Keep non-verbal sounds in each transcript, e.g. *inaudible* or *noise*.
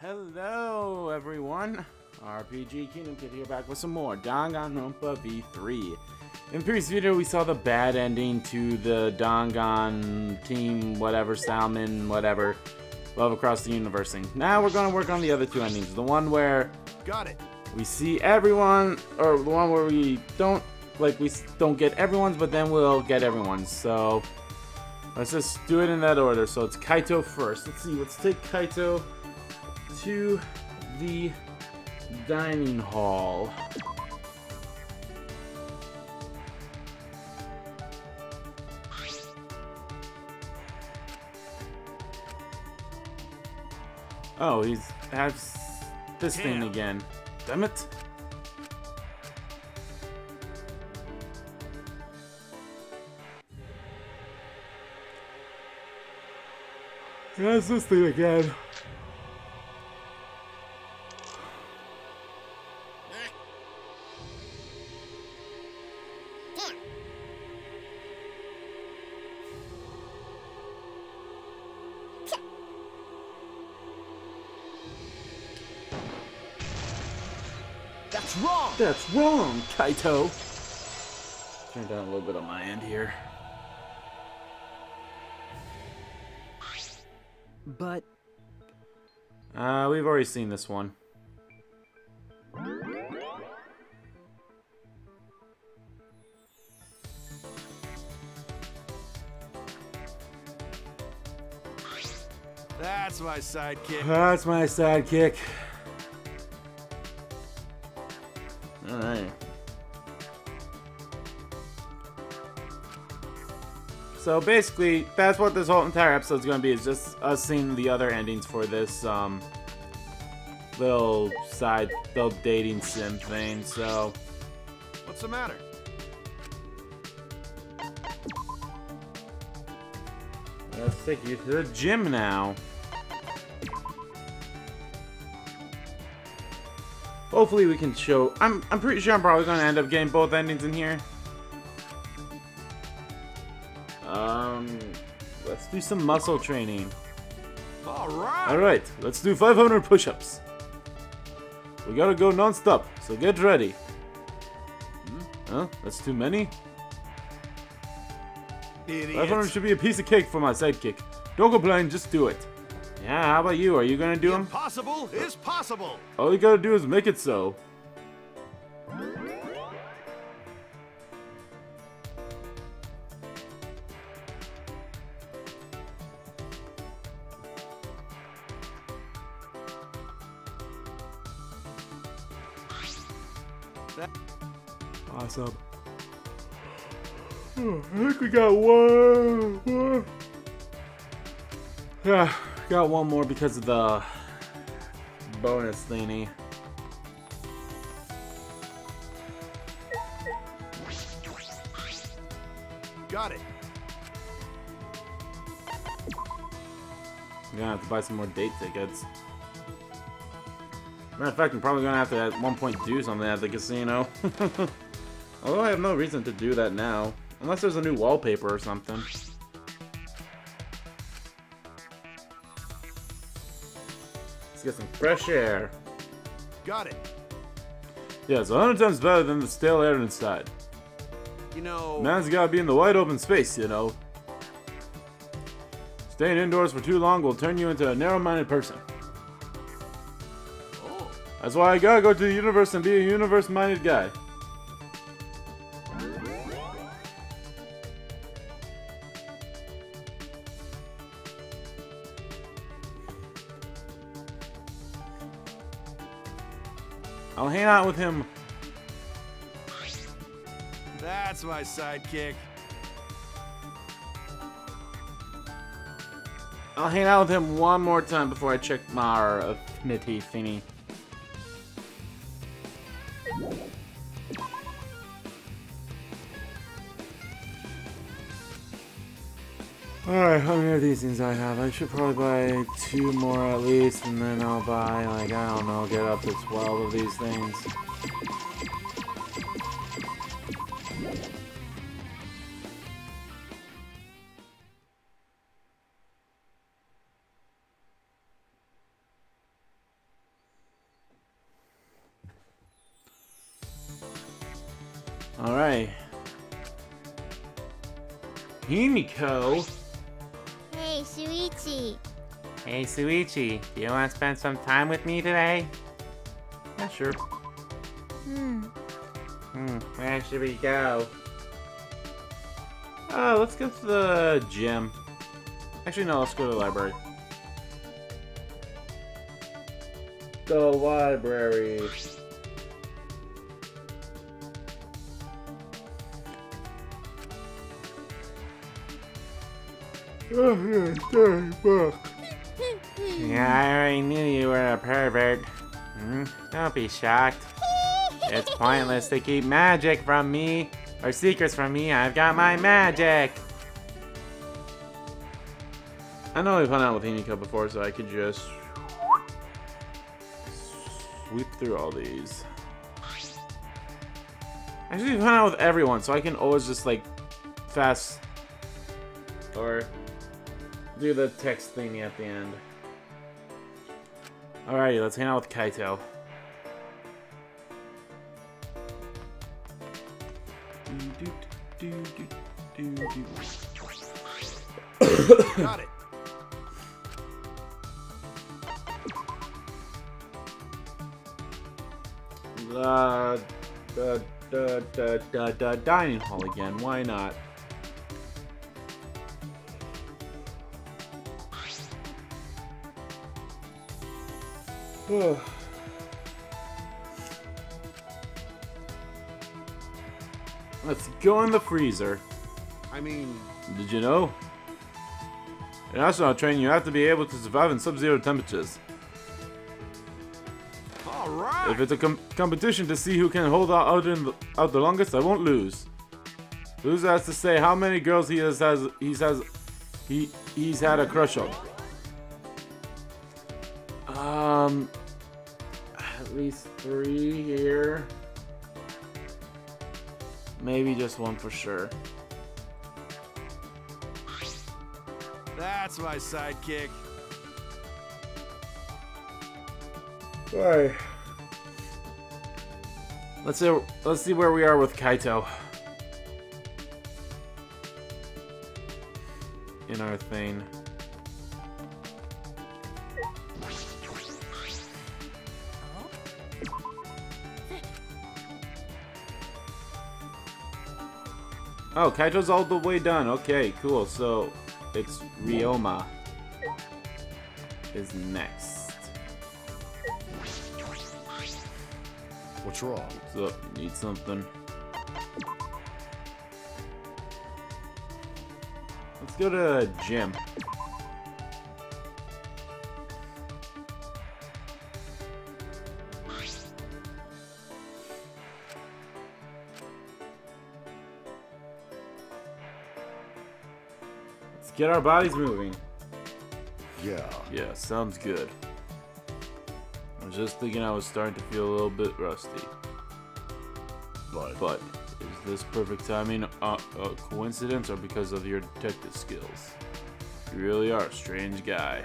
Hello, everyone. RPG Kingdom Kid here back with some more Danganronpa V3. In the previous video, we saw the bad ending to the Dangan team, whatever, Salmon, whatever, Love Across the Universe thing. Now we're going to work on the other two endings. The one where Got it. We see everyone, or the one where we don't, like, we don't get everyone's, but then we'll get everyone's. So, let's just do it in that order. So it's Kaito first. Let's see, let's take Kaito to the dining hall. Oh, he's has this thing again. Damn it. Has this thing again. That's wrong. Kaito. Turn down a little bit on my end here. But Uh, we've already seen this one. That's my sidekick. That's my sidekick. Alright. So basically, that's what this whole entire episode's gonna be, is just us seeing the other endings for this, um, little side, little dating sim thing, so... What's the matter? Let's take you to the gym now. Hopefully we can show... I'm, I'm pretty sure I'm probably going to end up getting both endings in here. Um, let's do some muscle training. All right. Alright, let's do 500 push-ups. We gotta go non-stop, so get ready. Hmm? Huh? That's too many? Idiot. 500 Idiot. should be a piece of cake for my sidekick. Don't complain, just do it. Yeah, how about you? Are you gonna do them? Impossible is possible. All you gotta do is make it so. Awesome. Oh, I think we got one got one more because of the bonus thingy. Got it. I'm gonna have to buy some more date tickets. Matter of fact, I'm probably gonna have to at one point do something at the casino. *laughs* Although I have no reason to do that now. Unless there's a new wallpaper or something. Get some fresh air. Got it. Yeah, it's a hundred times better than the stale air inside. You know. Man's gotta be in the wide open space, you know. Staying indoors for too long will turn you into a narrow-minded person. Oh. That's why I gotta go to the universe and be a universe-minded guy. Out with him. That's my sidekick. I'll hang out with him one more time before I check my affinity uh, thingy. Alright, how many of these things I have? I should probably buy two more at least, and then I'll buy, like, I don't know, get up to 12 of these things. Alright. Himiko? Hey, Hey, Shuichi, do you want to spend some time with me today? Yeah, sure. Hmm. Hmm, where should we go? Uh, let's go to the gym. Actually, no, let's go to the library. The library. Sorry. Yeah, I already knew you were a pervert. Hmm, don't be shocked. It's pointless to keep magic from me, or secrets from me. I've got my magic. I know we've hung out with Himiko before, so I could just sweep through all these. Actually, we've hung out with everyone, so I can always just like fast or do the text thingy at the end. Alrighty, let's hang out with Kaito. Got it. Uh, the, the, the, the, the dining hall again. Why not? Let's go in the freezer. I mean, Did you know? In astronaut training, you have to be able to survive in sub-zero temperatures. all right. If it's a com competition to see who can hold out out, in the, out the longest, I won't lose. Loser has to say how many girls he has has he's has he he's had a crush on. Um, at least three here. Maybe just one for sure. That's my sidekick. Alright. Let's see. Let's see where we are with Kaito. In our thing. Oh, Kaito's all the way done. Okay, cool. So it's Ryoma is next. What's wrong? What's up? Need something? Let's go to gym. Get our bodies moving. Yeah. Yeah, sounds good. I was just thinking I was starting to feel a little bit rusty. But But is this perfect timing a, a coincidence or because of your detective skills? You really are a strange guy.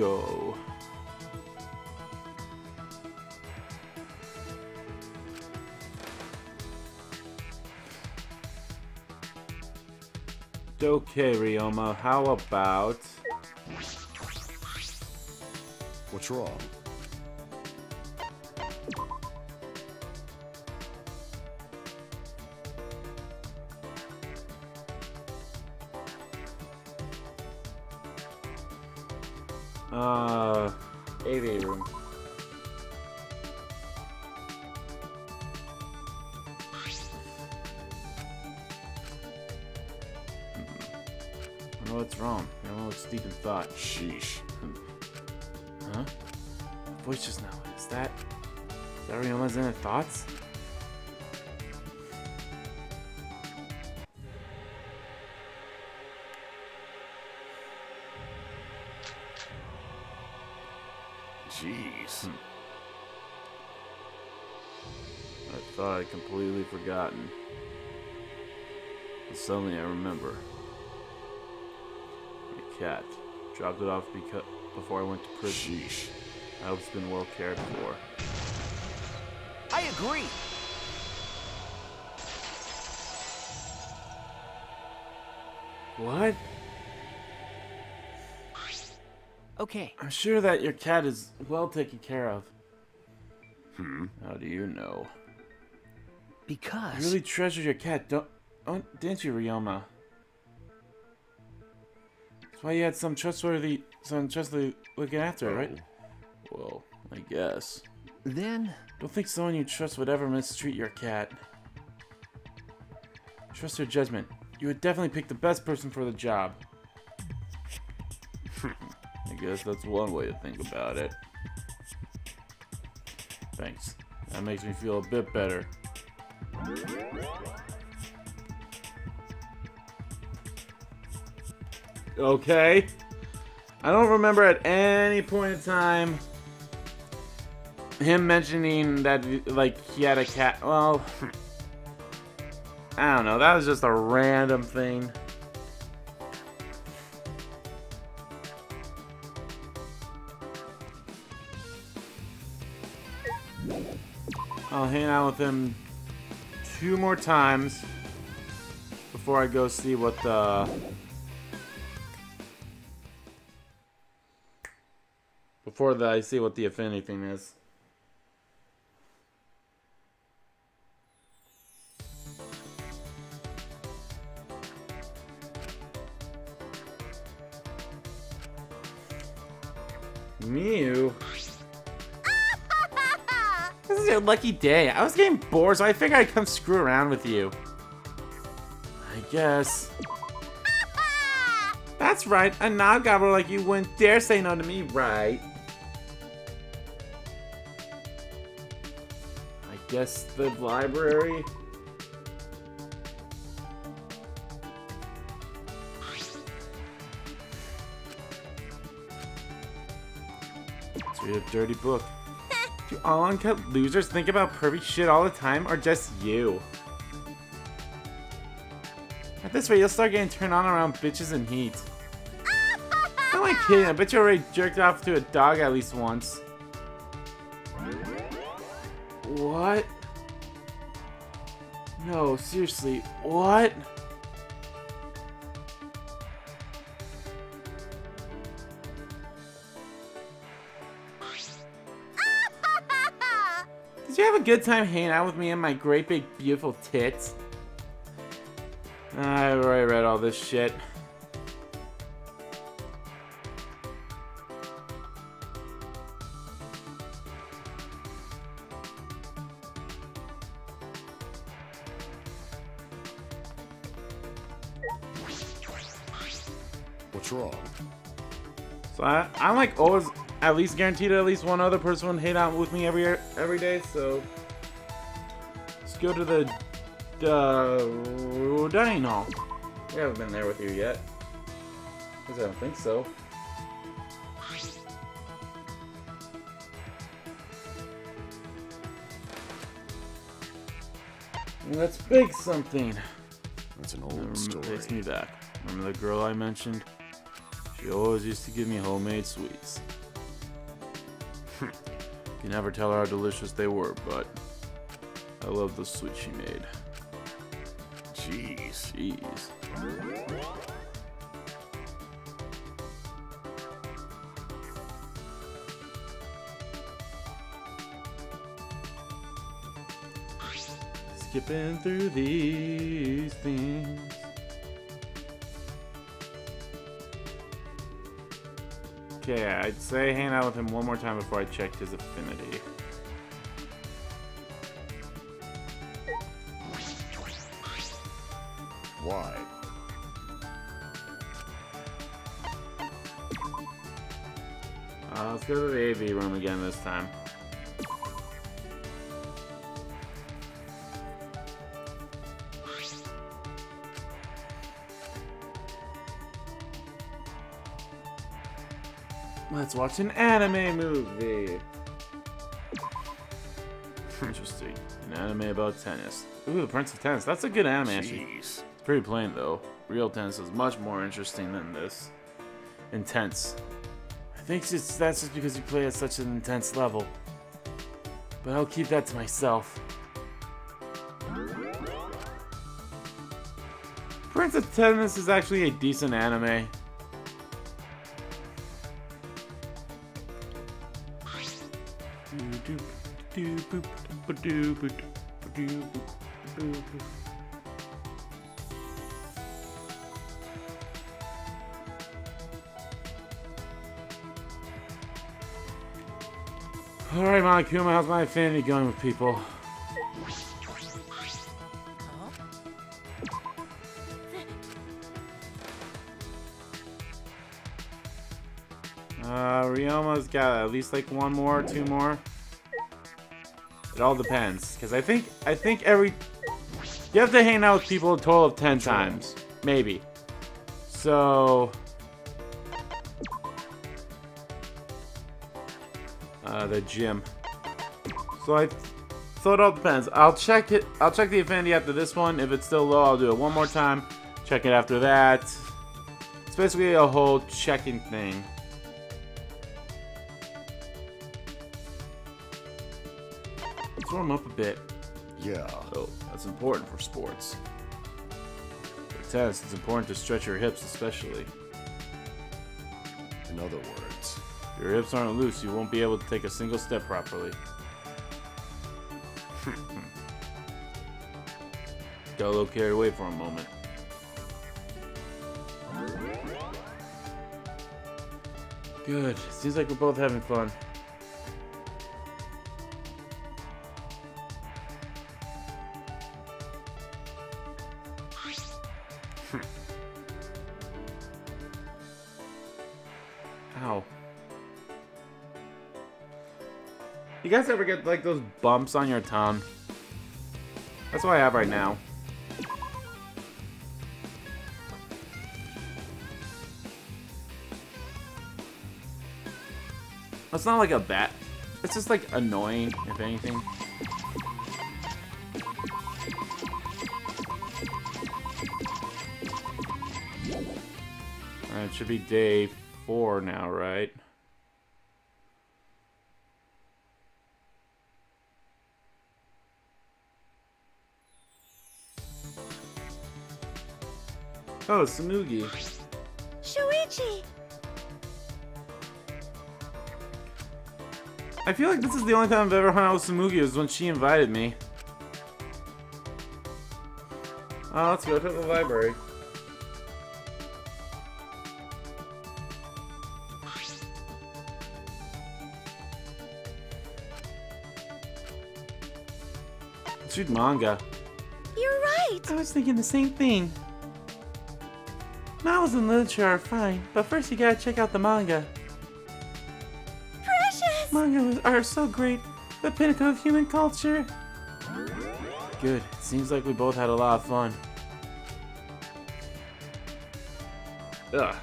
Go. Okay, Ryoma, how about... what's wrong? Jeez. Hmm. I thought I'd completely forgotten. But suddenly I remember. My cat. Dropped it off because before I went to prison. Sheesh. I hope it's been well cared for. I agree. What? Okay. I'm sure that your cat is well taken care of. Hmm. How do you know? Because. You really treasure your cat, don't, oh, didn't you, Ryoma? That's why you had some trustworthy, some trustworthy looking after it, right? Well, I guess. Then. Don't think someone you trust would ever mistreat your cat. Trust her judgment. You would definitely pick the best person for the job. Guess that's one way to think about it. Thanks. That makes me feel a bit better. Okay. I don't remember at any point in time him mentioning that like he had a cat. Well, *laughs* I don't know. That was just a random thing. I'll hang out with him two more times before I go see what the before that, I see what the affinity thing is. Lucky day. I was getting bored, so I figured I'd come screw around with you. I guess. *laughs* That's right. A knob gobbler like you wouldn't dare say no to me, right? I guess the library. Let's read a dirty book. Do all uncut losers think about pervy shit all the time, or just you? At this rate, you'll start getting turned on around bitches and heat. *laughs* I'm like kidding, I bet you already jerked off to a dog at least once. What? No, seriously, what? A good time hanging out with me and my great big beautiful tits? I already read all this shit. What's wrong? So I, I'm like always at least guaranteed at least one other person would hang out with me every every day. So let's go to the uh, the dining hall. We haven't been there with you yet. 'Cause I don't think so. Let's bake something. That's an Remember- old story. Takes me back. Remember the girl I mentioned? She always used to give me homemade sweets. You never tell her how delicious they were, but I love the sweets she made. Jeez. Jeez. Skipping through these things. Okay, I'd say hang out with him one more time before I checked his affinity. Why? Uh, let's go to the AV room again this time. Let's watch an anime movie. *laughs* Interesting. An anime about tennis. Ooh, the Prince of Tennis. That's a good anime, actually. It's pretty plain, though. Real tennis is much more interesting than this. Intense. I think it's that's just because you play at such an intense level. But I'll keep that to myself. Prince of Tennis is actually a decent anime. Alright, Monokuma, how's my affinity going with people? Uh, Ryoma's got at least like one more, two more. It all depends, because I think I think every you have to hang out with people a total of ten times, maybe. So, uh, the gym. So I, so it all depends. I'll check it. I'll check the affinity after this one. If it's still low, I'll do it one more time. Check it after that. It's basically a whole checking thing. Warm up a bit. Yeah. Oh, that's important for sports. For tennis, it's important to stretch your hips, especially. In other words, If your hips aren't loose, you won't be able to take a single step properly. *laughs* Got a little carried away for a moment. Good. Seems like we're both having fun. Ever get like those bumps on your tongue? That's what I have right now. It's not like a bat. It's just like annoying, if anything. Alright, it should be day four now, right? Oh, Tsumugi. Shuichi! I feel like this is the only time I've ever hung out with Tsumugi is when she invited me. Oh, let's go to the library. Let's read manga. You're right! I was thinking the same thing. Novels and literature are fine, but first you gotta check out the manga. Precious! Manga are so great, the pinnacle of human culture. Good. It seems like we both had a lot of fun. Ugh.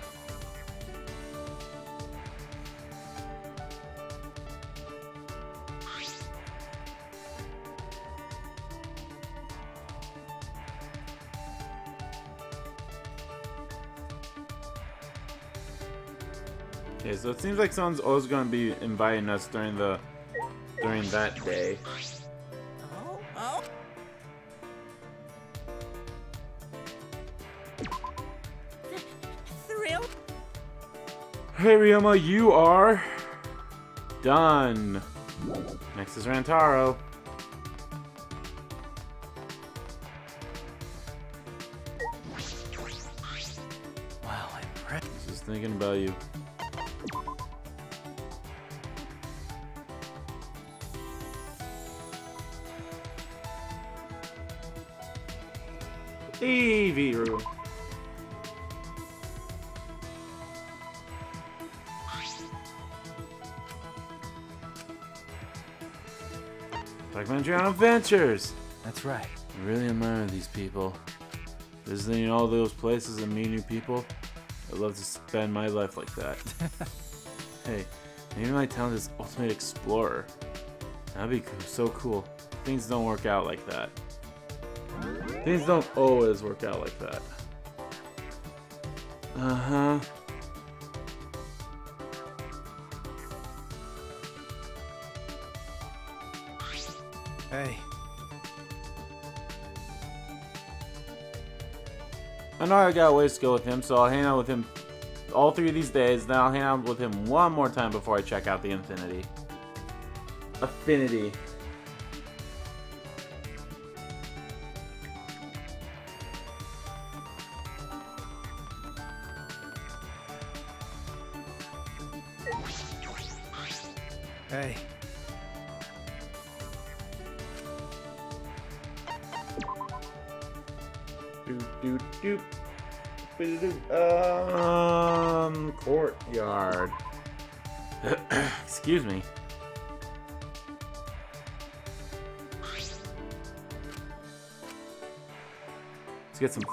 So it seems like someone's always gonna be inviting us during the during that day. Oh, oh. Thrill? Hey Ryoma, you are done. Next is Rantaro. Wow, impressive. Just thinking about you. Adventures. That's right. I really admire these people. Visiting all those places and meeting new people. I'd love to spend my life like that. *laughs* hey, maybe my talent is ultimate explorer. That'd be so cool. things don't work out like that. Things don't always work out like that. Uh-huh. Hey, I know I got a ways to go with him, so I'll hang out with him all three of these days. Then I'll hang out with him one more time before I check out the Infinity. Affinity.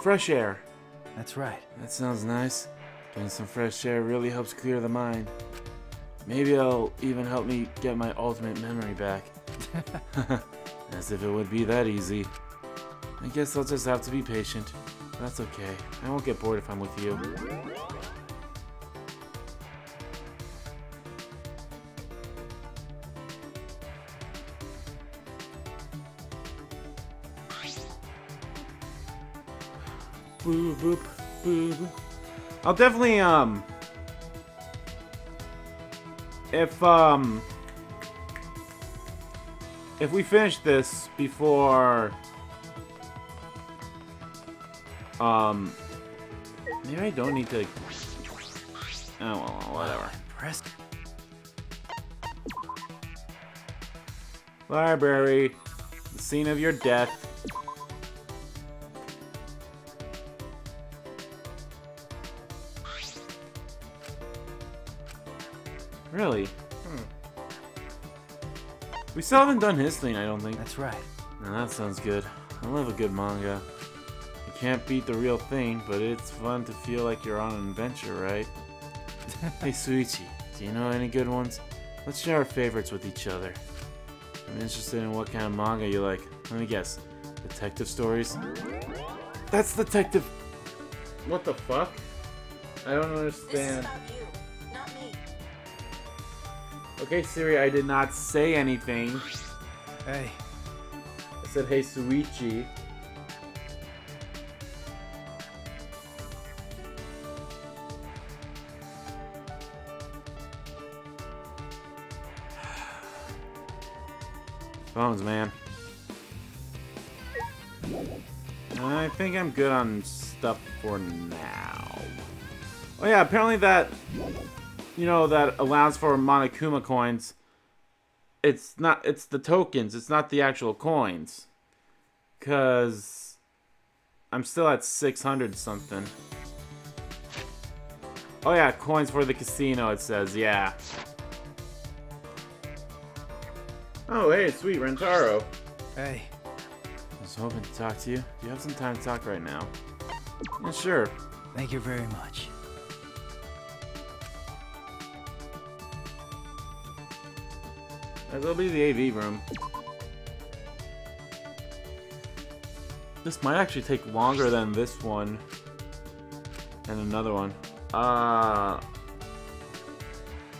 Fresh air. that's right. That sounds nice. Getting some fresh air really helps clear the mind. Maybe it'll even help me get my ultimate memory back. *laughs* As if it would be that easy. I guess I'll just have to be patient. That's okay. I won't get bored if I'm with you. Boop, boop, boop, boop. I'll definitely, um... If, um... If we finish this before... Um... Maybe I don't need to... Oh, well, whatever. Press... Library. The scene of your death. Still haven't done his thing, I don't think. That's right. Now that sounds good. I love a good manga. You can't beat the real thing, but it's fun to feel like you're on an adventure, right? *laughs* hey, Shuichi, do you know any good ones? Let's share our favorites with each other. I'm interested in what kind of manga you like. Let me guess. Detective stories? That's detective... What the fuck? I don't This is understand. Okay, Siri, I did not say anything. Hey, I said, hey, Shuichi. Phones, man. I think I'm good on stuff for now. Oh yeah, apparently that, you know, that allows for Monokuma coins it's not it's the tokens it's not the actual coins. Because i'm still at 600 something. Oh yeah coins for the casino it says yeah. Oh hey sweet Rantaro. Hey, i was hoping to talk to you. Do you have some time to talk right now. Yeah sure. Thank you very much. That'll be the AV room. This might actually take longer than this one. And another one. Uh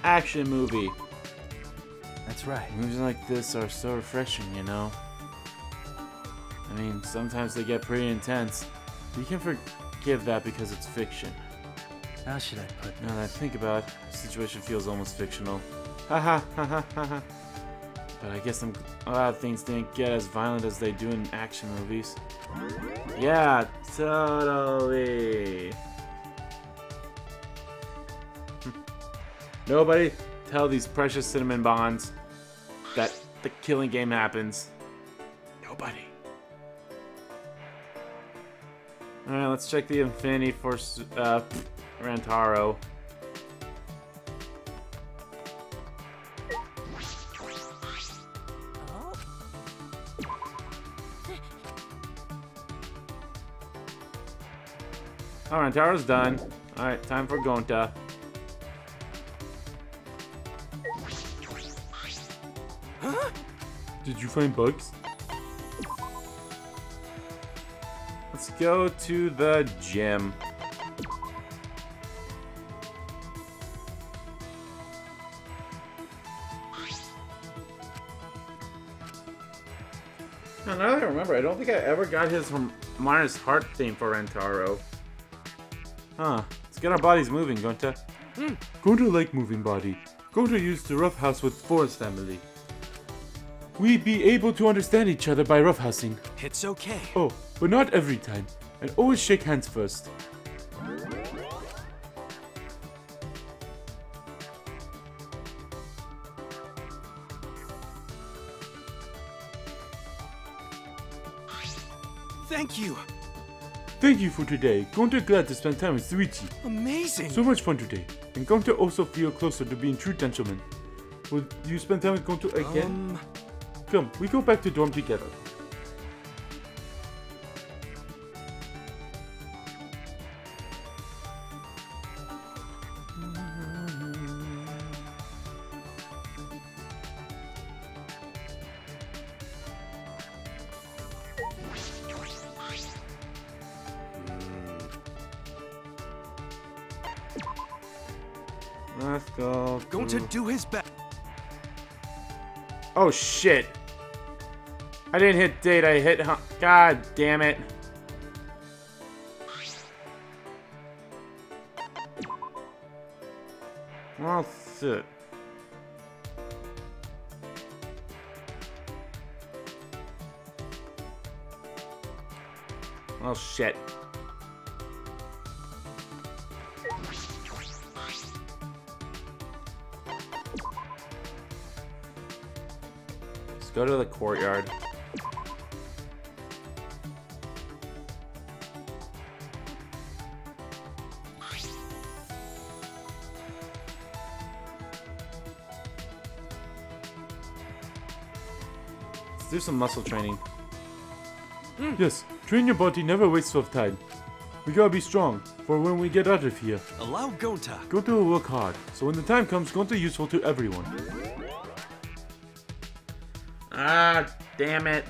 action movie. That's right. Movies like this are so refreshing, you know. I mean, sometimes they get pretty intense. You can forgive that because it's fiction. How should I put Now that I think about it, the situation feels almost fictional. Haha, haha, haha. But I guess I'm, a lot of things didn't get as violent as they do in action movies. Yeah, totally. Nobody tell these precious cinnamon bonds that the killing game happens. Nobody. Alright, let's check the Infinity for Su- uh, Rantaro. Alright, Taro's done. Alright, time for Gonta. Did you find bugs? Let's go to the gym. Now that I remember, I don't think I ever got his Minus Heart theme for Rantaro. Huh. Let's get our bodies moving, Gonta. Hmm. Gonta like moving body. Gonta used to roughhouse with Forest family. We be able to understand each other by roughhousing. It's okay. Oh, but not every time. And always shake hands first. Thank you. Thank you for today. Gonta glad to spend time with Shuichi. Amazing. So much fun today. And Gonta also feel closer to being true gentleman. Will you spend time with Gonta again? Um, Come, we go back to dorm together. Oh shit. I didn't hit date, I hit God damn it. Courtyard. Let's do some muscle training. Hmm. Yes, train your body, never waste of time. We gotta be strong, for when we get out of here. Allow Gonta. Gonta will work hard, so when the time comes, Gonta useful to everyone. Ah, damn it.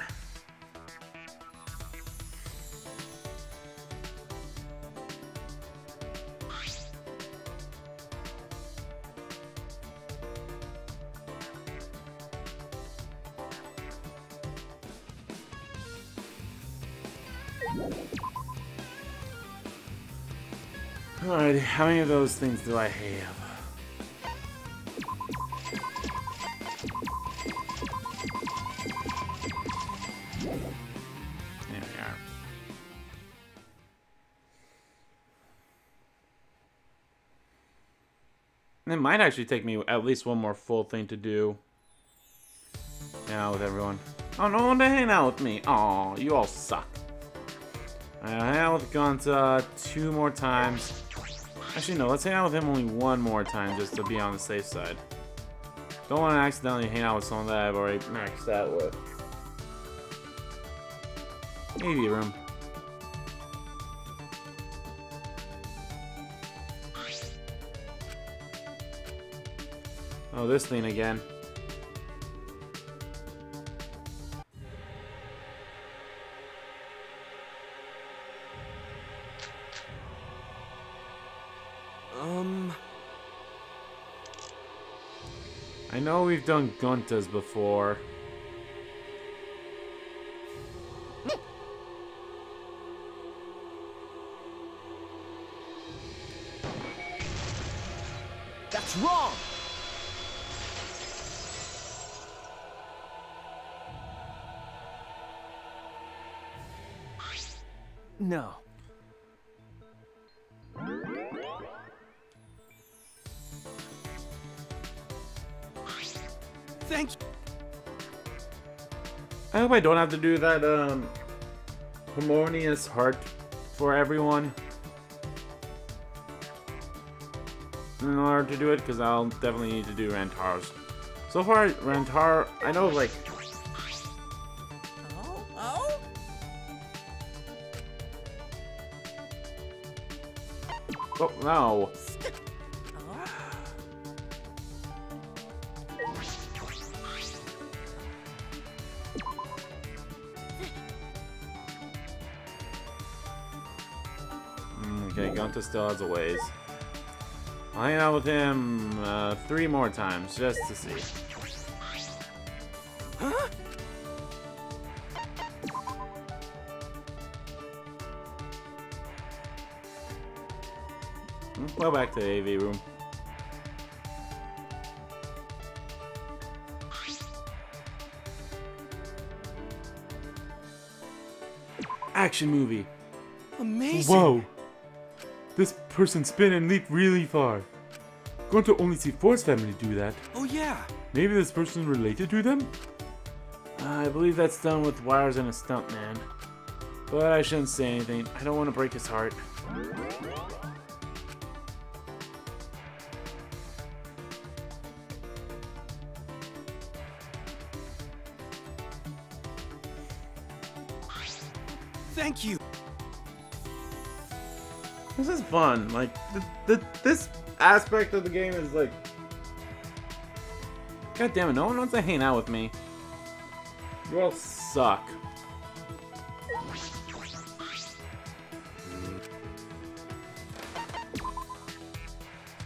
Alright, how many of those things do I have? Might actually take me at least one more full thing to do. Hang out with everyone. Oh, no one to hang out with me. Oh, you all suck. I'll hang out with Gonta two more times. Actually, no, let's hang out with him only one more time just to be on the safe side. Don't want to accidentally hang out with someone that I've already maxed out with. Maybe room. Oh, this thing again. Um, I know we've done Guntas before. I don't have to do that, um, harmonious heart for everyone. In order to do it, because I'll definitely need to do Rantar's. So far, Rantar, I know, like, Oh, oh. oh, no. Still has a ways. I'll hang out with him uh, three more times just to see. Huh? Go back to the AV room. Action movie. Amazing. Whoa! This person spin and leap really far. Going to only see Force family do that. Oh yeah. Maybe this person related to them? I believe that's done with wires and a stump, stuntman. But I shouldn't say anything. I don't want to break his heart. Fun. Like, th th this aspect of the game is like... God damn it, no one wants to hang out with me. You all suck.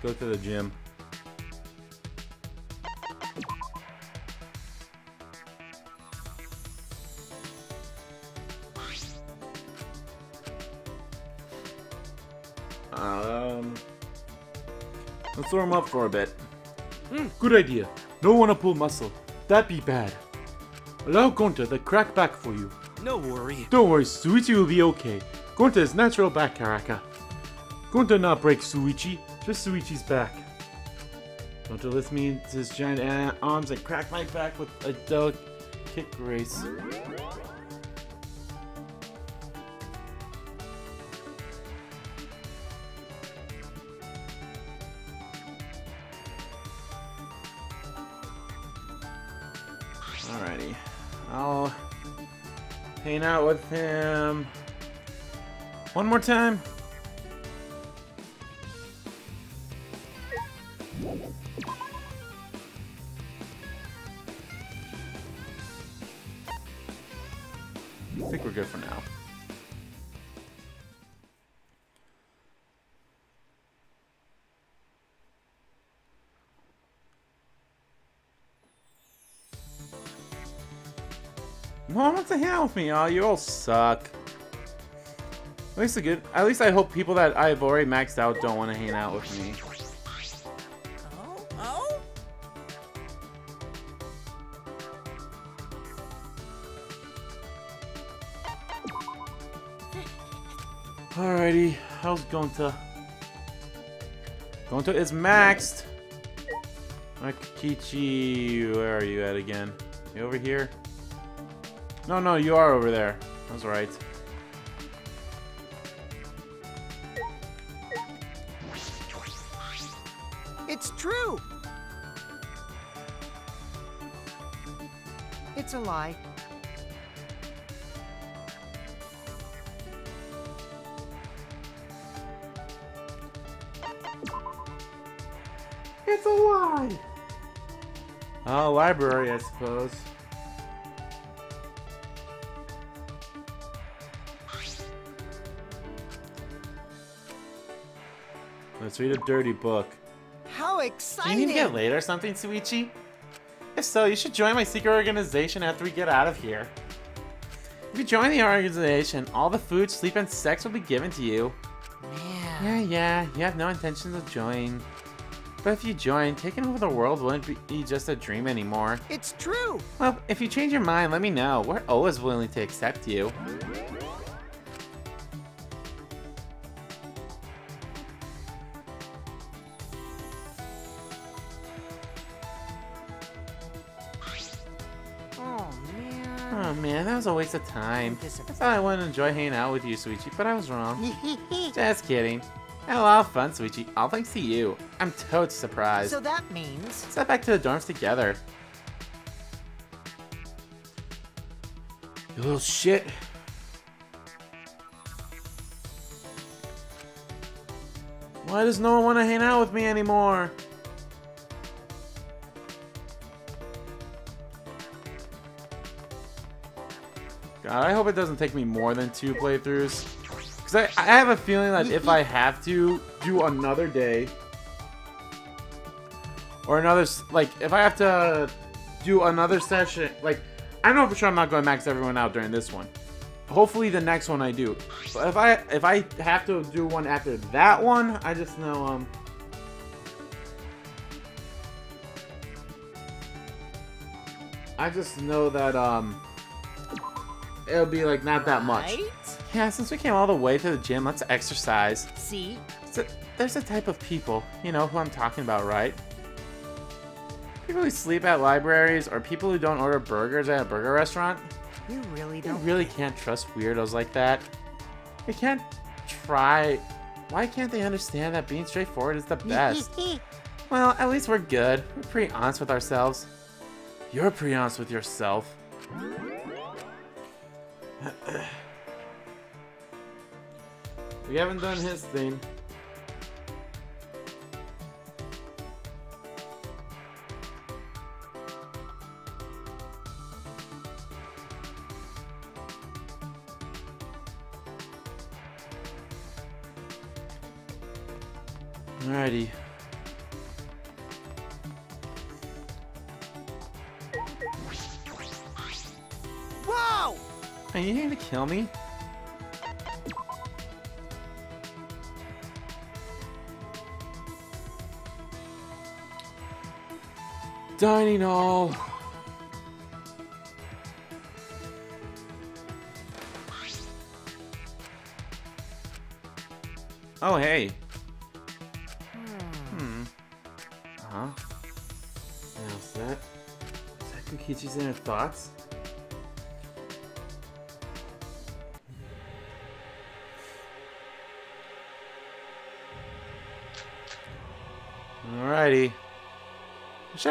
Go to the gym. Let's warm up for a bit. Hmm, good idea. No wanna pull muscle. That'd be bad. Allow Gonta the crack back for you. No worry. Don't worry, Shuichi will be okay. Gonta is natural back karaka. Gonta not break Shuichi, just Shuichi's back. Gonta lifts me into his giant arms and crack my back with a delicate grace. Alrighty. Out with him one more time. To hang out with me. Oh, you all suck. At least a good. At least I hope people that I've already maxed out don't want to hang out with me. Oh? Oh? Alrighty, how's Gonta? Gonta is maxed. Makichi, where are you at again? You over here? No, no, you are over there. That's right. It's true. It's a lie. It's a lie. Oh, library, I suppose. Let's read a dirty book. How Do you exciting! need to get laid or something, Shuichi? If so, you should join my secret organization after we get out of here. If you join the organization, all the food, sleep, and sex will be given to you. Man. Yeah, yeah, you have no intention of join. But if you join, taking over the world wouldn't be just a dream anymore. It's true. Well, if you change your mind, let me know. We're always willing to accept you. Waste of time. I thought I wouldn't enjoy hanging out with you, Shuichi, but I was wrong. *laughs* Just kidding. I Had a lot of fun, Shuichi. All thanks to you. I'm totes surprised. so that means Let's head back to the dorms together. You little shit. Why does no one want to hang out with me anymore? God, I hope it doesn't take me more than two playthroughs. Because I, I have a feeling that if I have to do another day, or another, like, if I have to do another session, like, I know for sure I'm not going to max everyone out during this one. Hopefully the next one I do. But if I if I have to do one after that one, I just know um I just know that um it'll be like not that much. Right? Yeah, since we came all the way to the gym, let's exercise. See? So, there's a type of people, you know who I'm talking about, right? People who sleep at libraries or people who don't order burgers at a burger restaurant. You really don't. You really can't trust weirdos like that. They can't try. Why can't they understand that being straightforward is the *laughs* best? well, at least we're good. We're pretty honest with ourselves. You're pretty honest with yourself. We haven't done his thing. Alrighty. Kill me? Dining hall. Oh, hey. Hmm. Uh-huh. Now, is that... Is that Kokichi's inner thoughts?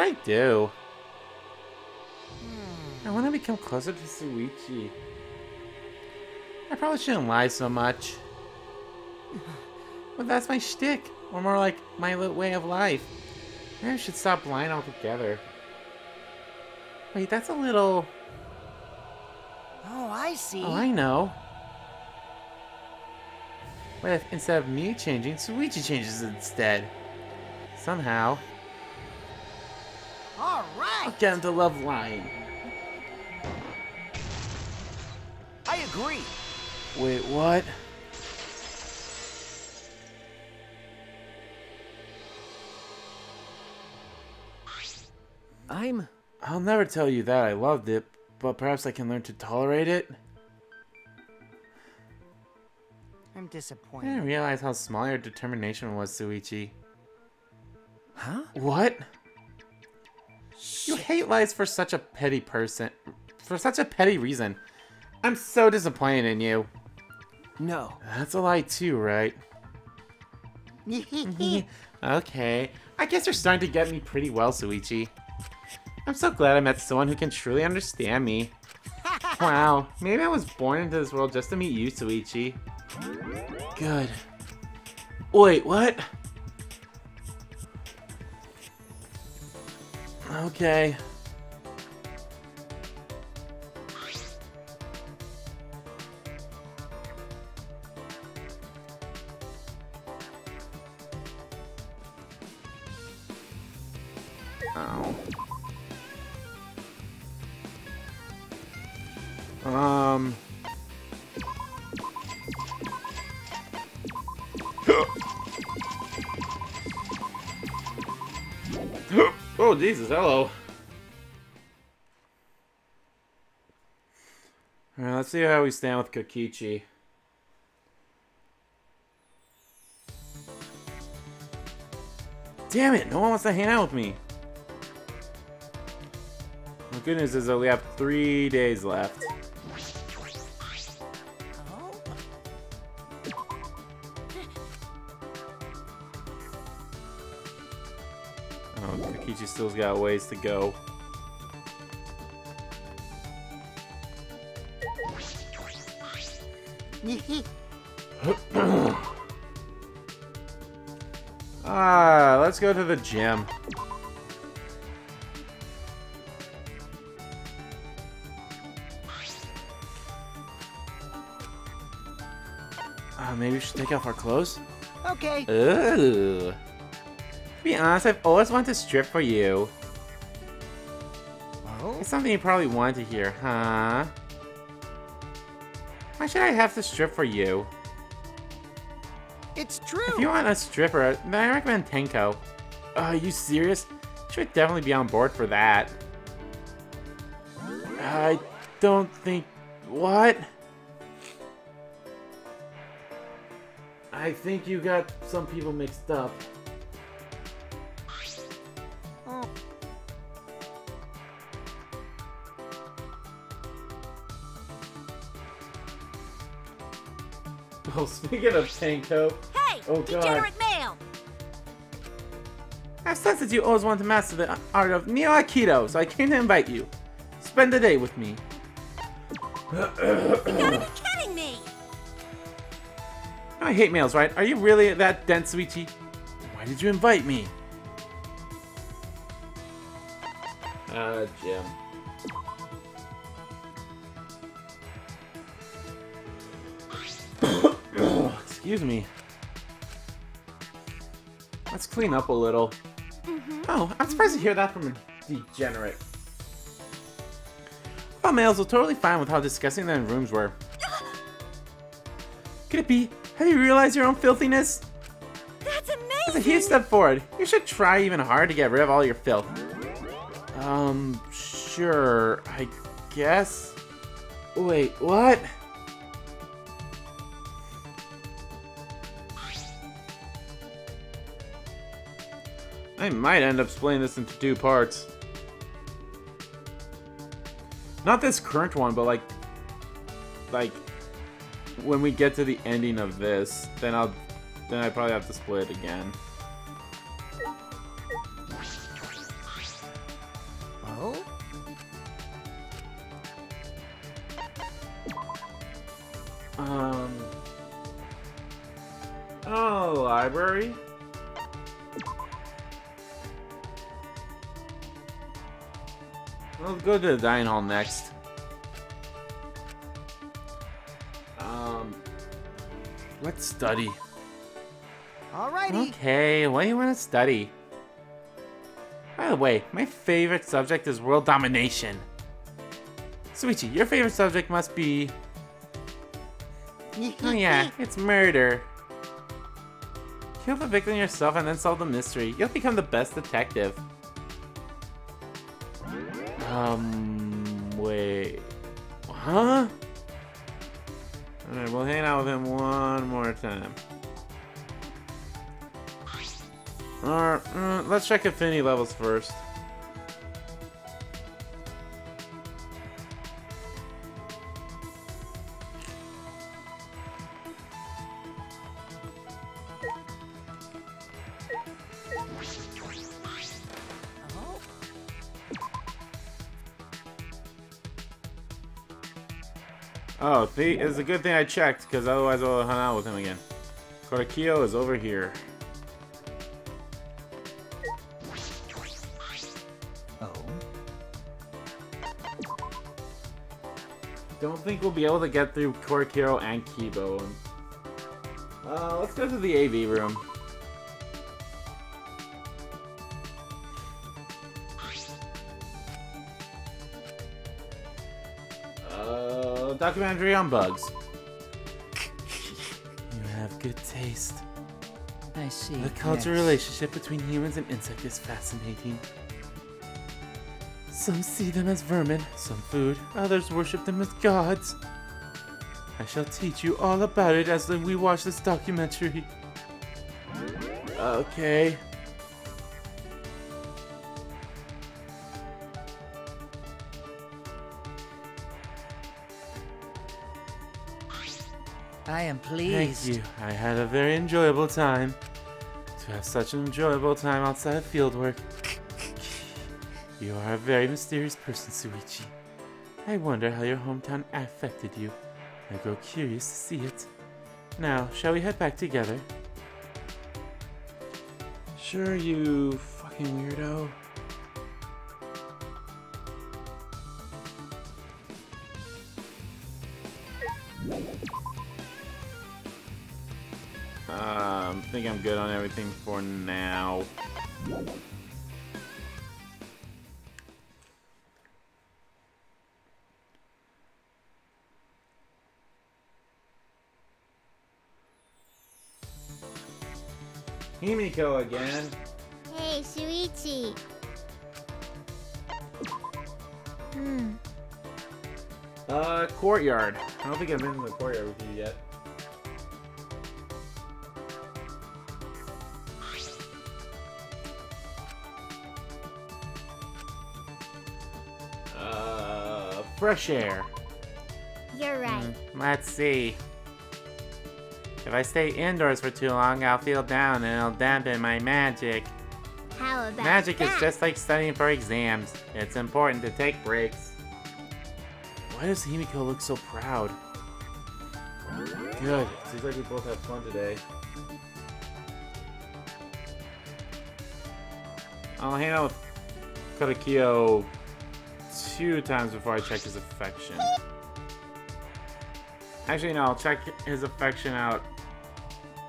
I do? Hmm. I want to become closer to Shuichi. I probably shouldn't lie so much. *laughs* But that's my shtick. Or more like my way of life. Maybe I should stop lying altogether. Wait, that's a little... Oh, I see. Oh, I know. What if instead of me changing, Shuichi changes instead? Somehow. All right. I'll get him love lying. I agree. Wait, what? I'm. I'll never tell you that I loved it, but perhaps I can learn to tolerate it. I'm disappointed. I didn't realize how small your determination was, Shuichi. Huh? What? You hate lies for such a petty person. For such a petty reason. I'm so disappointed in you. No. That's a lie too, right? *laughs* okay. I guess you're starting to get me pretty well, Shuichi. I'm so glad I met someone who can truly understand me. wow, maybe I was born into this world just to meet you, Shuichi. Good. Wait, what? Okay. Jesus! Hello. Let's see how we stand with Kokichi. Damn it! No one wants to hang out with me. The good news is that we have three days left. Still's got ways to go. *coughs* Ah, let's go to the gym. Uh, maybe we should take off our clothes? Okay. Ooh. To be honest, I've always wanted to strip for you. Oh? It's something you probably want to hear, huh? Why should I have to strip for you? It's true. If you want a stripper, then I recommend Tenko. Uh, are you serious? Should definitely be on board for that. I don't think... What? I think you got some people mixed up. Well, speaking of Tenko, Hey, Oh, God. degenerate male! I've sensed that you always want to master the art of Neo Aikido, so I came to invite you. Spend the day with me. You gotta be kidding me! I hate males, right? Are you really that dense, Shuichi? Why did you invite me? Uh, Jim. Excuse me. Let's clean up a little. Oh, I'm surprised to hear that from a degenerate. I males were totally fine with how disgusting their rooms were. *gasps* Could it be? Have you realized your own filthiness? That's amazing! That's a huge step forward. You should try even hard to get rid of all your filth. Um, sure, I guess. Wait, what? I might end up splitting this into two parts. Not this current one, but like, like, when we get to the ending of this, then I'll, then I probably have to split it again. Go to the dining hall next. Um. Let's study. Alrighty. Okay, what do you want to study? By the way, my favorite subject is world domination. Shuichi, your favorite subject must be. Oh yeah, it's murder. Kill the victim yourself and then solve the mystery. You'll become the best detective. Um, wait. Huh? Alright, we'll hang out with him one more time. Alright, uh, let's check affinity levels first. Oh, see, it's a good thing I checked, because otherwise I would have hung out with him again. Korekiyo is over here. Oh? Don't think we'll be able to get through Korekiyo and Kiibo. Uh, let's go to the AV room. Documentary on bugs. you have good taste. I see. The cultural yes. relationship between humans and insects is fascinating. Some see them as vermin, some food, others worship them as gods. I shall teach you all about it as we watch this documentary. Okay. I am Thank you. I had a very enjoyable time. To have such an enjoyable time outside of fieldwork. *laughs* You are a very mysterious person, Shuichi. I wonder how your hometown affected you. I grow curious to see it. Now, shall we head back together? Sure, you fucking weirdo. Good on everything for now. Himiko again. Hey, Shuichi. Hmm. Uh, courtyard. I don't think I've been in the courtyard with you yet. Fresh air. You're right. Hmm, Let's see. If I stay indoors for too long, I'll feel down and it'll dampen my magic. How about Magic is just like studying for exams. It's important to take breaks. Why does Himiko look so proud? Good. Seems like we both had fun today. I'll hang out with Korekiyo two times before I check his affection. Actually, no, I'll check his affection out.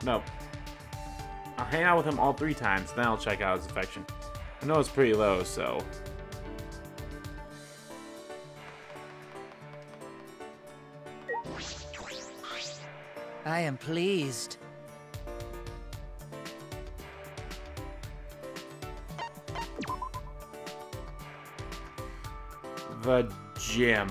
No. I'll hang out with him all three times, then I'll check out his affection. I know it's pretty low, so. I am pleased. The gym.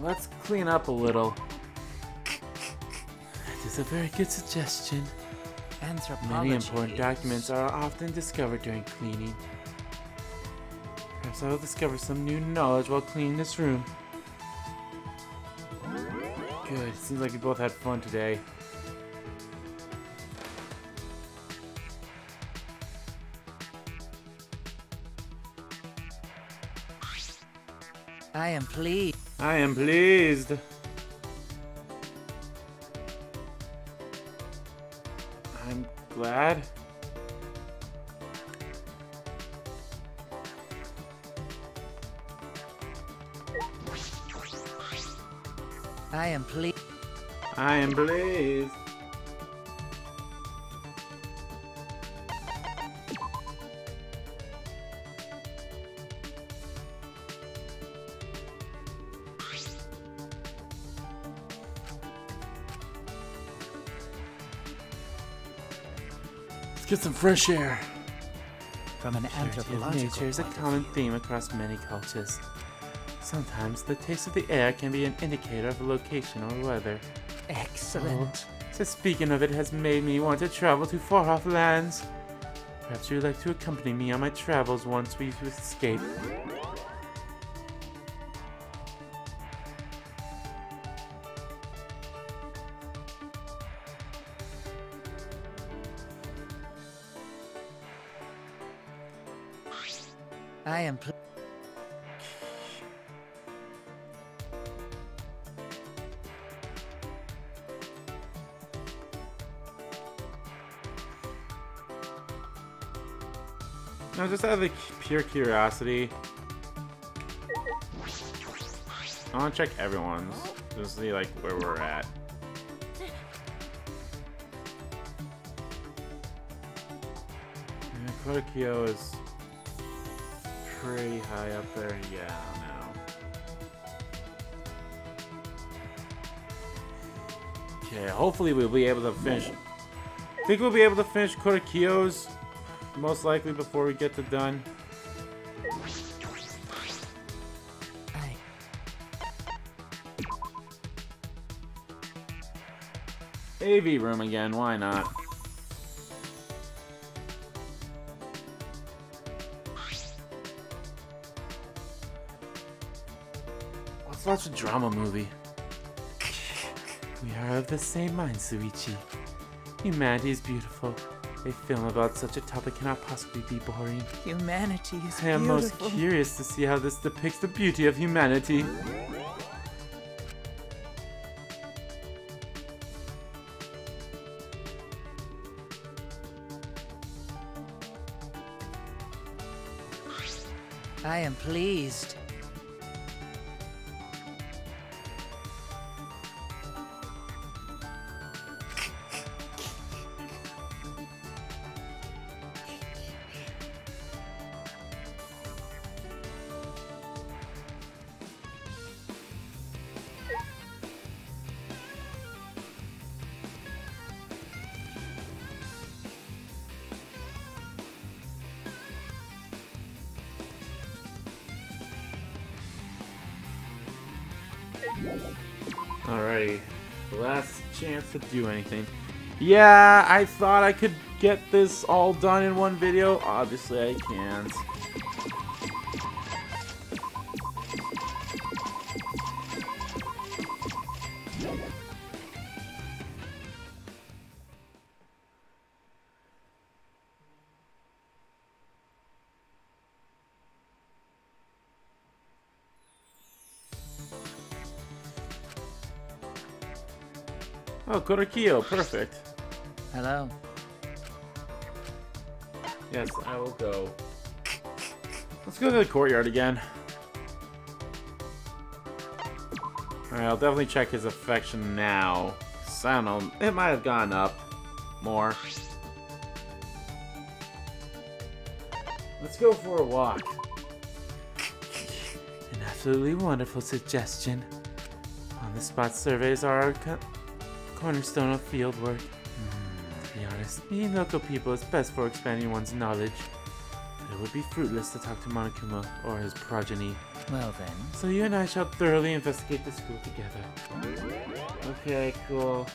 Let's clean up a little. That is a very good suggestion. Many important documents are often discovered during cleaning. Perhaps I will discover some new knowledge while cleaning this room. Good. Seems like we both had fun today. I am pleased. I am pleased. I'm glad. Some fresh air. From an anthropological nature is a common theme across many cultures. Sometimes the taste of the air can be an indicator of location or weather. Excellent. Oh, so speaking of it has made me want to travel to far off lands. Perhaps you would like to accompany me on my travels once we've escaped. Pl- No, just out of pure curiosity. I want to check everyone's. Just see like where we're at. Korekiyo is pretty high up there. Yeah, I know. Okay, hopefully we'll be able to finish. I think we'll be able to finish Korekiyo's most likely before we get to done. AV room again, why not? Watch a drama movie. *laughs* We are of the same mind, Shuichi. Humanity is beautiful. A film about such a topic cannot possibly be boring. humanity is I am most curious to see how this depicts the beauty of humanity. I am pleased. Do anything. Yeah, I thought I could get this all done in one video. Obviously, I can't. Oh, Korekiyo, perfect. Hello. Yes, I will go. Let's go to the courtyard again. Alright, I'll definitely check his affection now. I don't know, it might have gone up more. Let's go for a walk. An absolutely wonderful suggestion. On-the-spot surveys are our co- cornerstone of field work. Hmm, to be honest, meeting local people is best for expanding one's knowledge. But it would be fruitless to talk to Monokuma or his progeny. Well then. So you and I shall thoroughly investigate the school together. Okay, cool.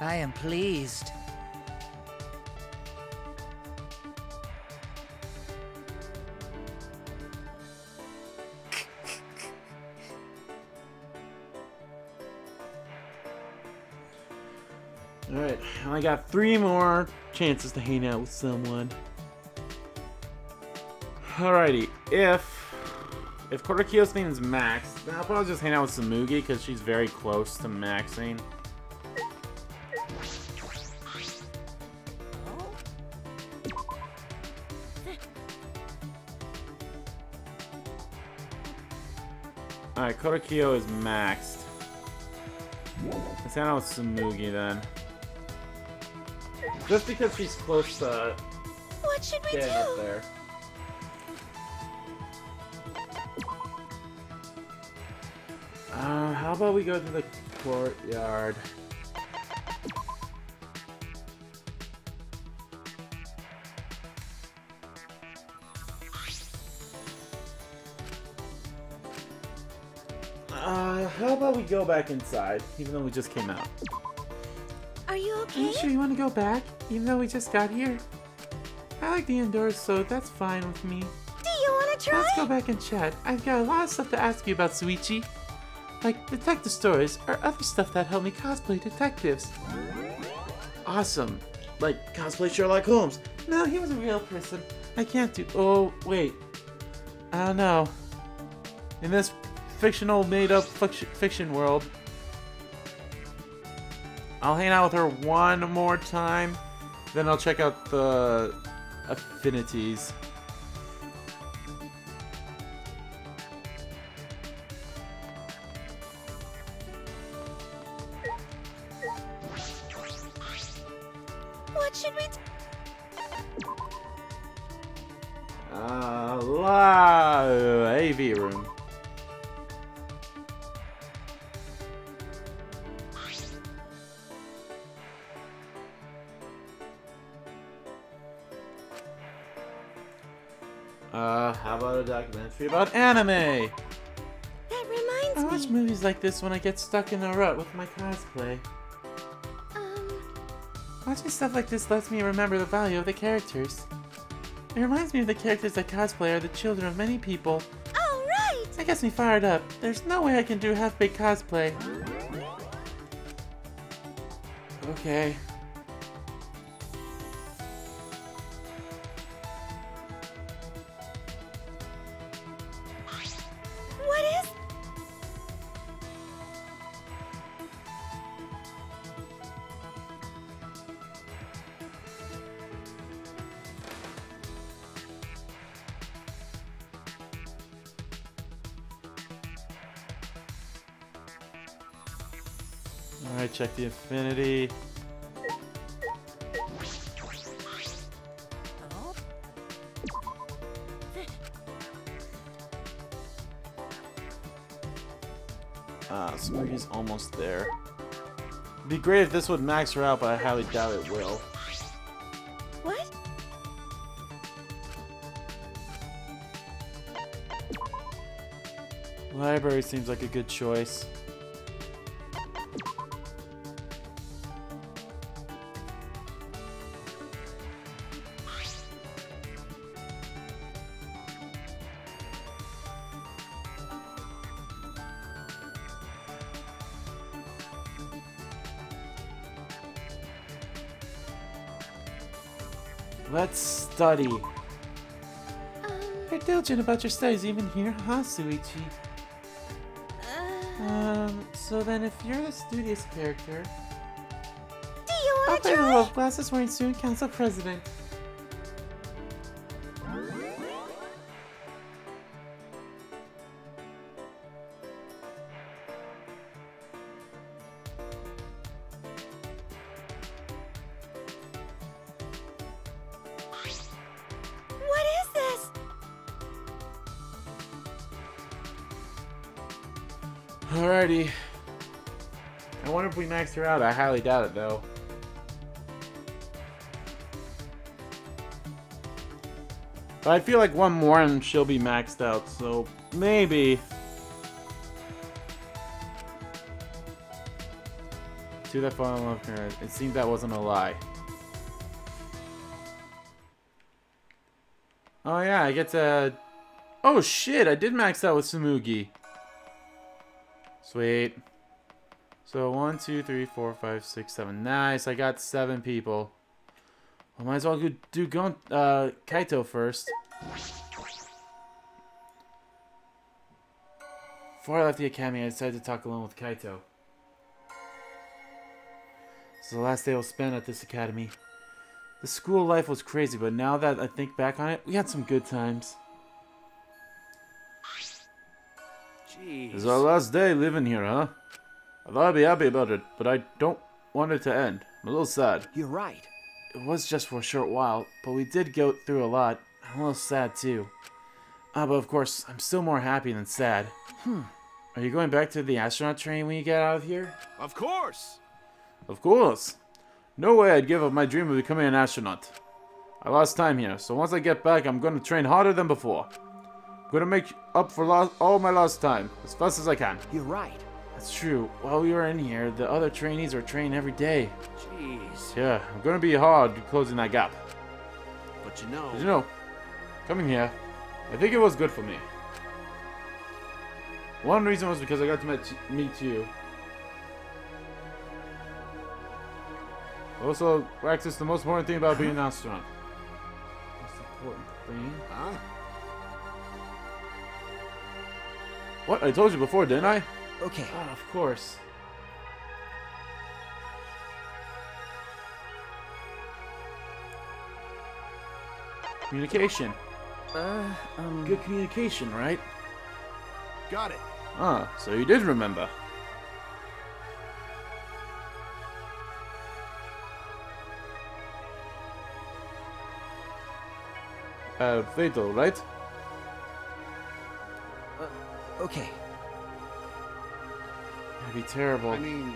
I am pleased. Got three more chances to hang out with someone. Alrighty, if if Korekiyo's name is Max, then I'll probably just hang out with Tsumugi because she's very close to maxing. Alright, Korekiyo is maxed. Let's hang out with Tsumugi then. Just because she's close to What should we getting up there. Uh, how about we go to the courtyard? Uh, how about we go back inside, even though we just came out? Are you Are you sure you want to go back, even though we just got here? I like the indoors, so that's fine with me. Do you want to try? Let's go back and chat. I've got a lot of stuff to ask you about, Shuichi. Like detective stories or other stuff that help me cosplay detectives. Awesome. Like cosplay Sherlock Holmes. No, he was a real person. I can't do. Oh, wait. I don't know. In this fictional, made-up fiction, fiction world, I'll hang out with her one more time. Then I'll check out the affinities. Anime? That reminds I watch me. movies like this when I get stuck in a rut with my cosplay. Um, Watching stuff like this lets me remember the value of the characters. It reminds me of the characters that cosplay are the children of many people. oh right. That gets me fired up. There's no way I can do half-baked cosplay. Okay. The affinity. Ah, Smoothie's almost there. It'd be great if this would max her out, but I highly doubt it will. What? Library seems like a good choice. Let's study. Um, You're diligent about your studies even here, huh, Shuichi? uh, Um, so then if you're the studious character, do you I'll play the of Glasses wearing student council president. Her out. I highly doubt it, though. But I feel like one more and she'll be maxed out, so maybe. To that final love her. It seemed that wasn't a lie. Oh yeah, I get to... Oh shit, I did max out with Tsumugi. Sweet. So one, two, three, four, five, six, seven. Nice. I got seven people. I might as well go do Gon uh, Kaito first. Before I left the academy, I decided to talk alone with Kaito. This is the last day I'll spend at this academy. The school life was crazy, but now that I think back on it, we had some good times. Jeez. It's our last day living here, huh? I thought I'd be happy about it, but I don't want it to end. I'm a little sad. You're right. It was just for a short while, but we did go through a lot. I'm a little sad too. Ah, but of course, I'm still more happy than sad. Hmm. Are you going back to the astronaut train when you get out of here? Of course. Of course. No way I'd give up my dream of becoming an astronaut. I lost time here, so once I get back, I'm gonna train harder than before. I'm gonna make up for all my lost time as fast as I can. You're right. That's true. While we were in here, the other trainees were training every day. Jeez. Yeah, I'm gonna be hard closing that gap. But you know. But you know, coming here, I think it was good for me. One reason was because I got to meet, meet you. Also, practice the most important thing about being an astronaut. Most important thing? Huh? What? I told you before, didn't I? Okay. Ah, of course. Communication. Uh, um. Good communication, right? Got it. Ah, so you did remember. Uh, fatal, right? Okay. That'd be terrible. I mean,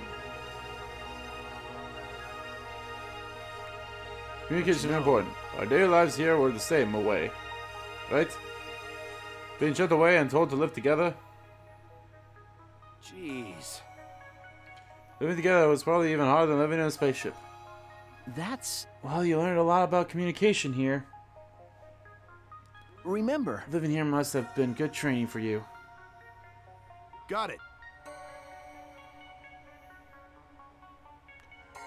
Communication is important. Our daily lives here were the same away. Right? Being shut away and told to live together. Jeez. Living together was probably even harder than living in a spaceship. That's. Well, you learned a lot about communication here. Remember. Living here must have been good training for you. Got it.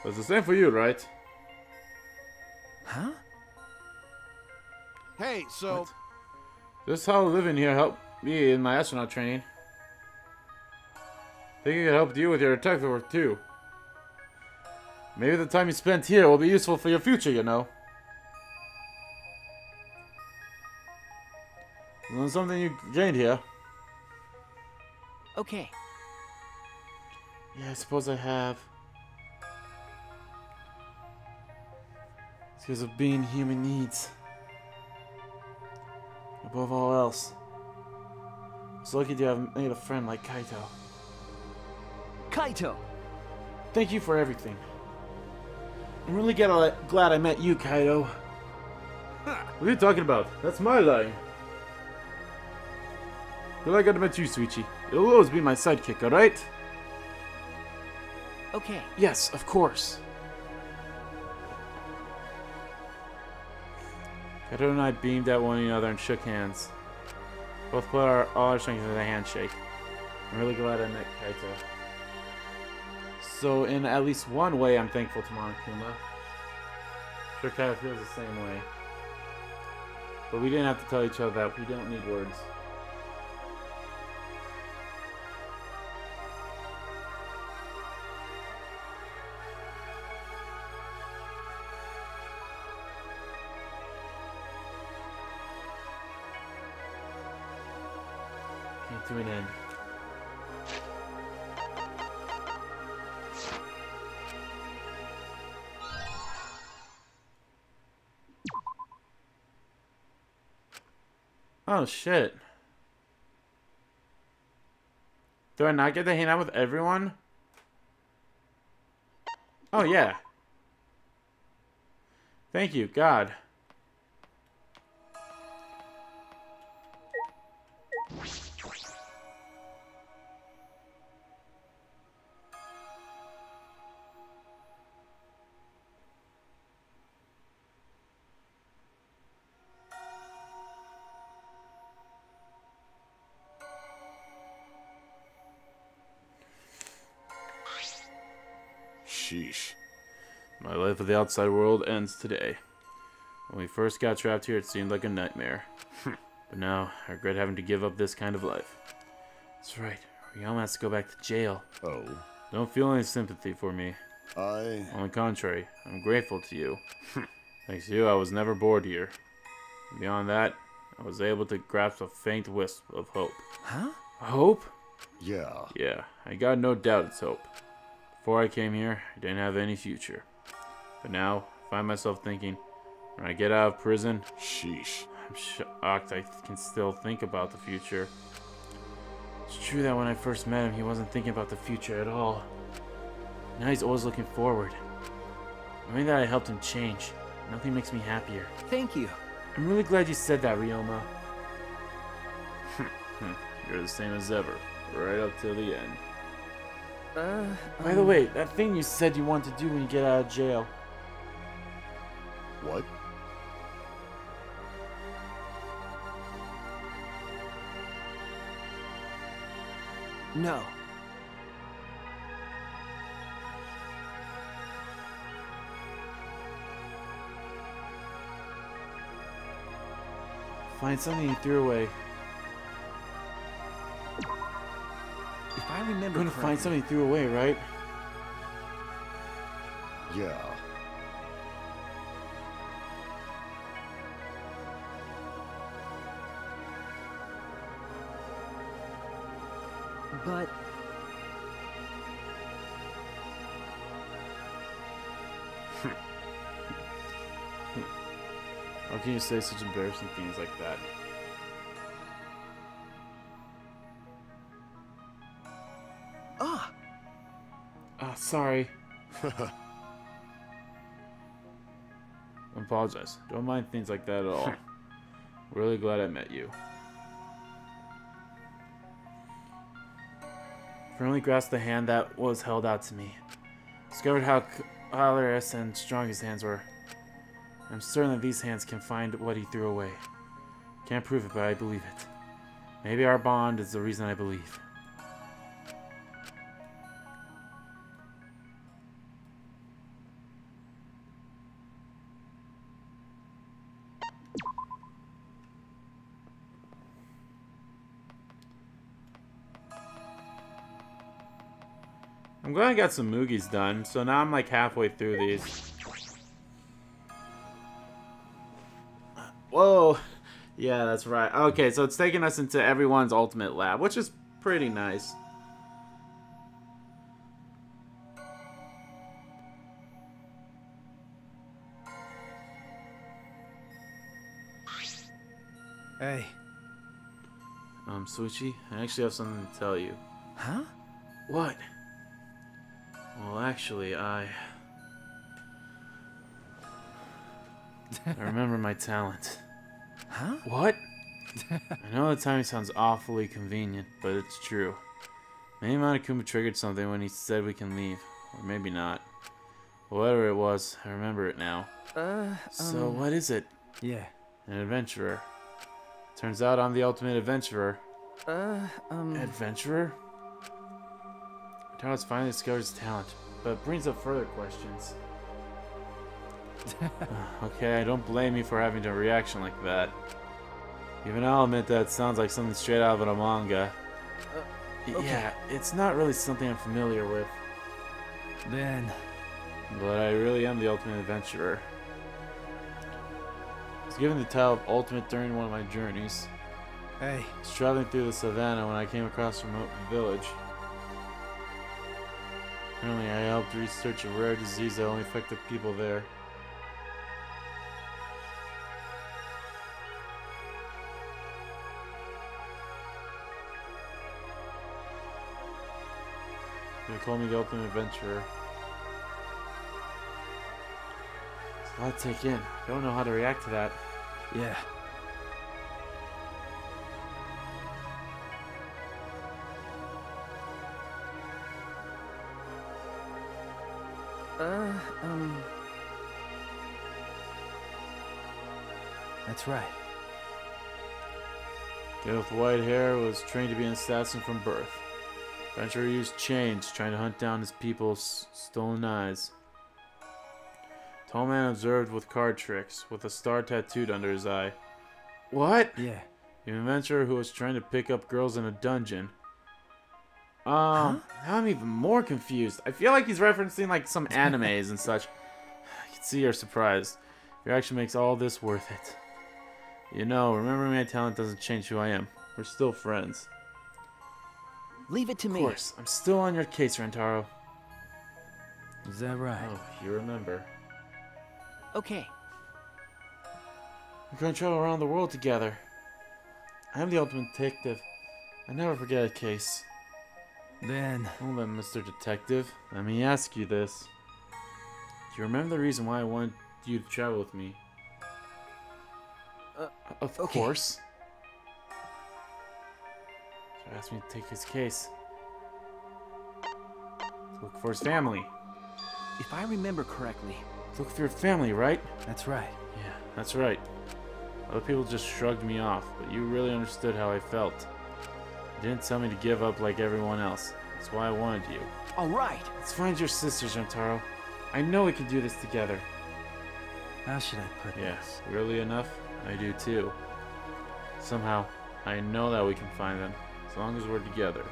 It's the same for you, right? Huh? Hey, so What? This is how living here helped me in my astronaut training. think it helped you with your detective work too. Maybe the time you spent here will be useful for your future, you know. Learn something you gained here. Okay. Yeah, I suppose I have. Because of being human needs. Above all else, it's lucky to have made a friend like Kaito. Kaito! Thank you for everything. I'm really glad I, met you, Kaito. What are you talking about? That's my line. Glad I got to meet you, Shuichi. You'll always be my sidekick, alright? Okay. Yes, of course. Kaito and I beamed at one another and shook hands. Both put our, all our strength into the handshake. I'm really glad I met Kaito. So, in at least one way, I'm thankful to Monokuma. Sure, Kaito feels the same way. But we didn't have to tell each other that. We don't need words. To an end. Oh shit. Do I not get to hang out with everyone? Oh yeah. Thank you, God. The outside world ends today. When we first got trapped here, it seemed like a nightmare. Hmm. but now, I regret having to give up this kind of life. That's right. Ryoma has to go back to jail. Oh, Don't feel any sympathy for me. I. On the contrary, I'm grateful to you. Hmm. Thanks to you, I was never bored here. Beyond that, I was able to grasp a faint wisp of hope. Huh? Hope? Yeah. Yeah, I got no doubt it's hope. Before I came here, I didn't have any future. But now, I find myself thinking, when I get out of prison, Sheesh. I'm shocked I can still think about the future. It's true that when I first met him, he wasn't thinking about the future at all. Now he's always looking forward. Knowing that I helped him change, nothing makes me happier. Thank you. I'm really glad you said that, Ryoma. *laughs* You're the same as ever, right up till the end. Uh, By the way, that thing you said you want to do when you get out of jail. What? no. Find something you threw away. If I You're remember gonna find something you threw away, right? Yeah. You say such embarrassing things like that? ah, Ah, sorry. I *laughs* apologize. Don't mind things like that at all. *laughs* really glad I met you. Firmly grasped the hand that was held out to me. Discovered how colorless and strong his hands were. I'm certain that these hands can find what he threw away. Can't prove it, but I believe it. Maybe our bond is the reason I believe. I'm glad I got some Moogies done, so now I'm like halfway through these. Yeah, that's right. Okay, so it's taking us into everyone's ultimate lab, which is pretty nice. Hey. Um, Shuichi, I actually have something to tell you. Huh? What? Well, actually, I... I *laughs* remember my talent. Huh? What? *laughs* I know the timing sounds awfully convenient, but it's true. Maybe Monokuma triggered something when he said we can leave. Or maybe not. Whatever it was, I remember it now. Uh, So, um, what is it? Yeah. An adventurer. Turns out I'm the ultimate adventurer. Uh, um. Adventurer? Talos finally discovers his talent, but brings up further questions. *laughs* okay, I don't blame me for having a reaction like that. Even I'll admit that sounds like something straight out of a manga. Uh, y- okay. Yeah, it's not really something I'm familiar with, Then. but I really am the ultimate adventurer. I was given the title of Ultimate during one of my journeys. Hey. I was traveling through the savannah when I came across a remote village. Apparently, I helped research a rare disease that only affected people there. They call me the ultimate adventurer. It's a lot to take in. I don't know how to react to that. Yeah. Uh, um. That's right. Kid with white hair was trained to be an assassin from birth. Adventurer used chains, trying to hunt down his people's stolen eyes. Tall man observed with card tricks, with a star tattooed under his eye. What? Yeah. The adventurer who was trying to pick up girls in a dungeon. Um, now I'm even more confused. I feel like he's referencing like some *laughs* animes and such. I can see you're surprised. Your action makes all this worth it. You know, remembering my talent doesn't change who I am. We're still friends. Leave it to me. Of me. course, I'm still on your case, Rantaro. Is that right? Oh, you remember. Okay. We're gonna travel around the world together. I am the ultimate detective. I never forget a case. Then. Hold on, Mr. Detective. Let me ask you this. Do you remember the reason why I wanted you to travel with me? Uh, of okay. course. Asked me to take his case. To look for his family. If I remember correctly. Look for your family, right? That's right. Yeah, that's right. Other people just shrugged me off, but you really understood how I felt. You didn't tell me to give up like everyone else. That's why I wanted you. Alright. Let's find your sisters, Rantaro. I know we can do this together. How should I put Yeah, this? weirdly enough, I do too. Somehow, I know that we can find them, as long as we're together.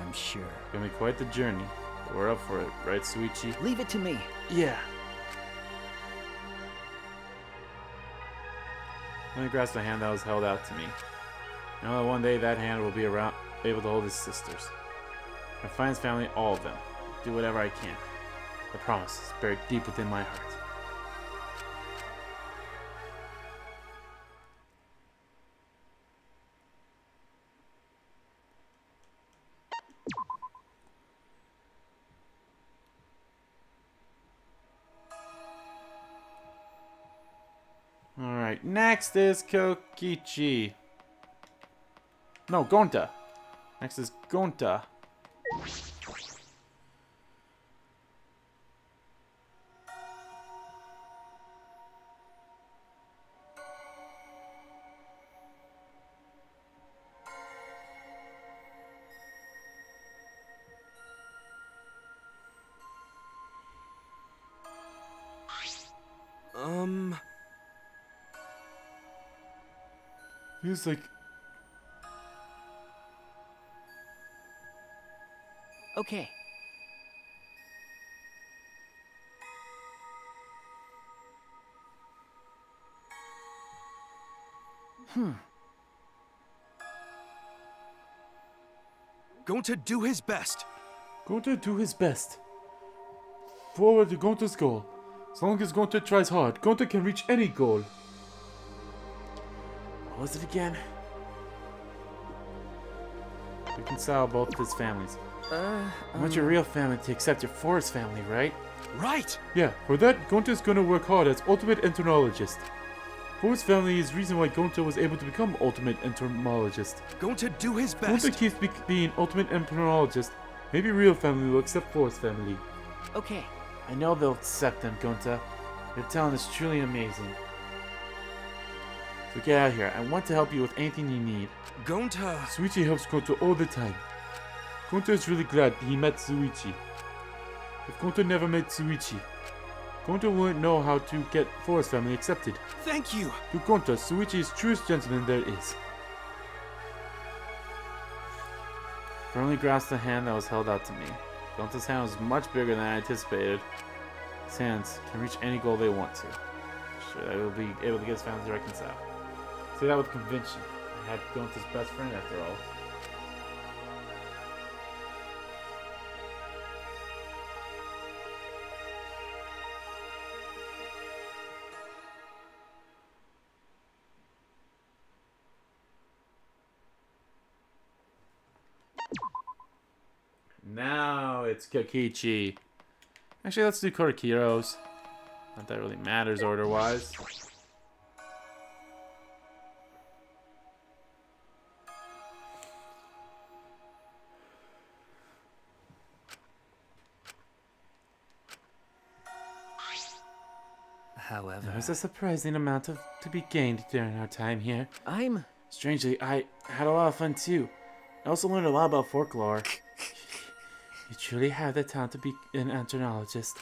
I'm sure. It's gonna be quite the journey, but we're up for it, right, Shuichi? Leave it to me. Yeah. Let me grasp the hand that was held out to me. I know that one day that hand will be around, able to hold his sisters. I find his family, all of them. Do whatever I can. The promise is buried deep within my heart. Next is Kokichi. No, Gonta. Next is Gonta. Feels like Okay. Hmm. going to do his best. Gonta do his best. Forward to Gonta's goal. As long as Gonta tries hard, Gonta can reach any goal. What was it again? Reconcile both of his families. Uh, I want your real family to accept your forest family, right? Right! Yeah, for that, Gonta is gonna work hard as ultimate entomologist. Forest family is the reason why Gonta was able to become ultimate entomologist. Going to do his Gonta best. keeps be being ultimate entomologist. Maybe real family will accept Forest family. okay. I know they'll accept them, Gonta. Your talent is truly amazing. Get out of here. I want to help you with anything you need. Going to... Shuichi helps Gonta all the time. Gonta is really glad he met Shuichi. If Gonta never met Shuichi, Gonta wouldn't know how to get Forest family accepted. Thank you! To Gonta, Shuichi is truest gentleman there is. Firmly grasped the hand that was held out to me. Gonta's hand was much bigger than I anticipated. His hands can reach any goal they want to. Sure, I will be able to get his family to reconcile. Say that with conviction. I had Gonta's best friend after all. Now it's Kokichi. Actually, let's do Korekiyo's. Not that really matters order-wise. However, There's a surprising amount of to be gained during our time here. I'm. Strangely, I had a lot of fun too. I also learned a lot about folklore. *laughs* You truly have the talent to be an entomologist.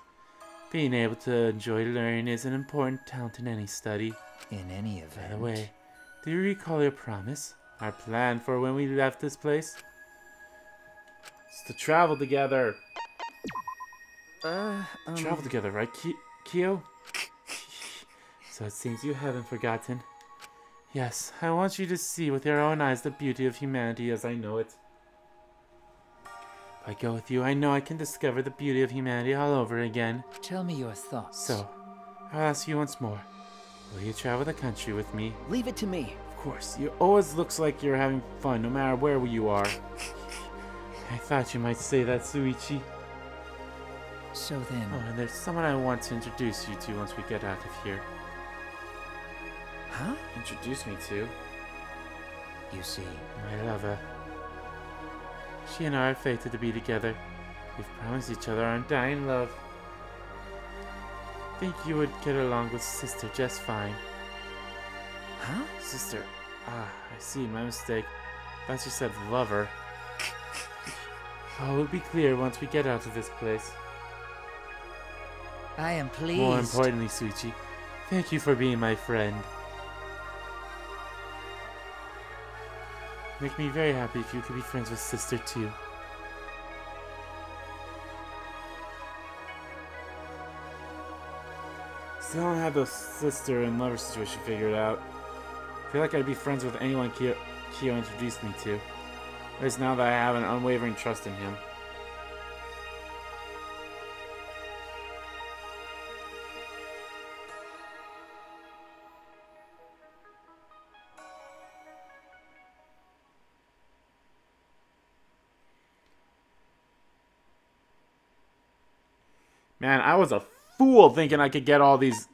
Being able to enjoy learning is an important talent in any study. In any event. By the way, do you recall your promise? Our plan for when we left this place? It's to travel together. Uh, um, Travel together, right, Ki- Kyo? So it seems you haven't forgotten. Yes, I want you to see with your own eyes the beauty of humanity as I know it. If I go with you, I know I can discover the beauty of humanity all over again. Tell me your thoughts. So, I'll ask you once more. Will you travel the country with me? Leave it to me. Of course, you always looks like you're having fun no matter where you are. I thought you might say that, Shuichi. So then, Oh, and there's someone I want to introduce you to once we get out of here. Huh? Introduce me to You see, my lover. She and I are fated to be together. We've promised each other our undying love. Think you would get along with sister just fine. huh? Sister. Ah, I see, my mistake. Thought you said lover. All will be clear once we get out of this place. I am pleased. More importantly, Shuichi, thank you for being my friend. Make me very happy if you could be friends with sister too. Still don't have the sister and lover situation figured out. I feel like I'd be friends with anyone Kyo, introduced me to. At least now that I have an unwavering trust in him. Was a fool thinking I could get all these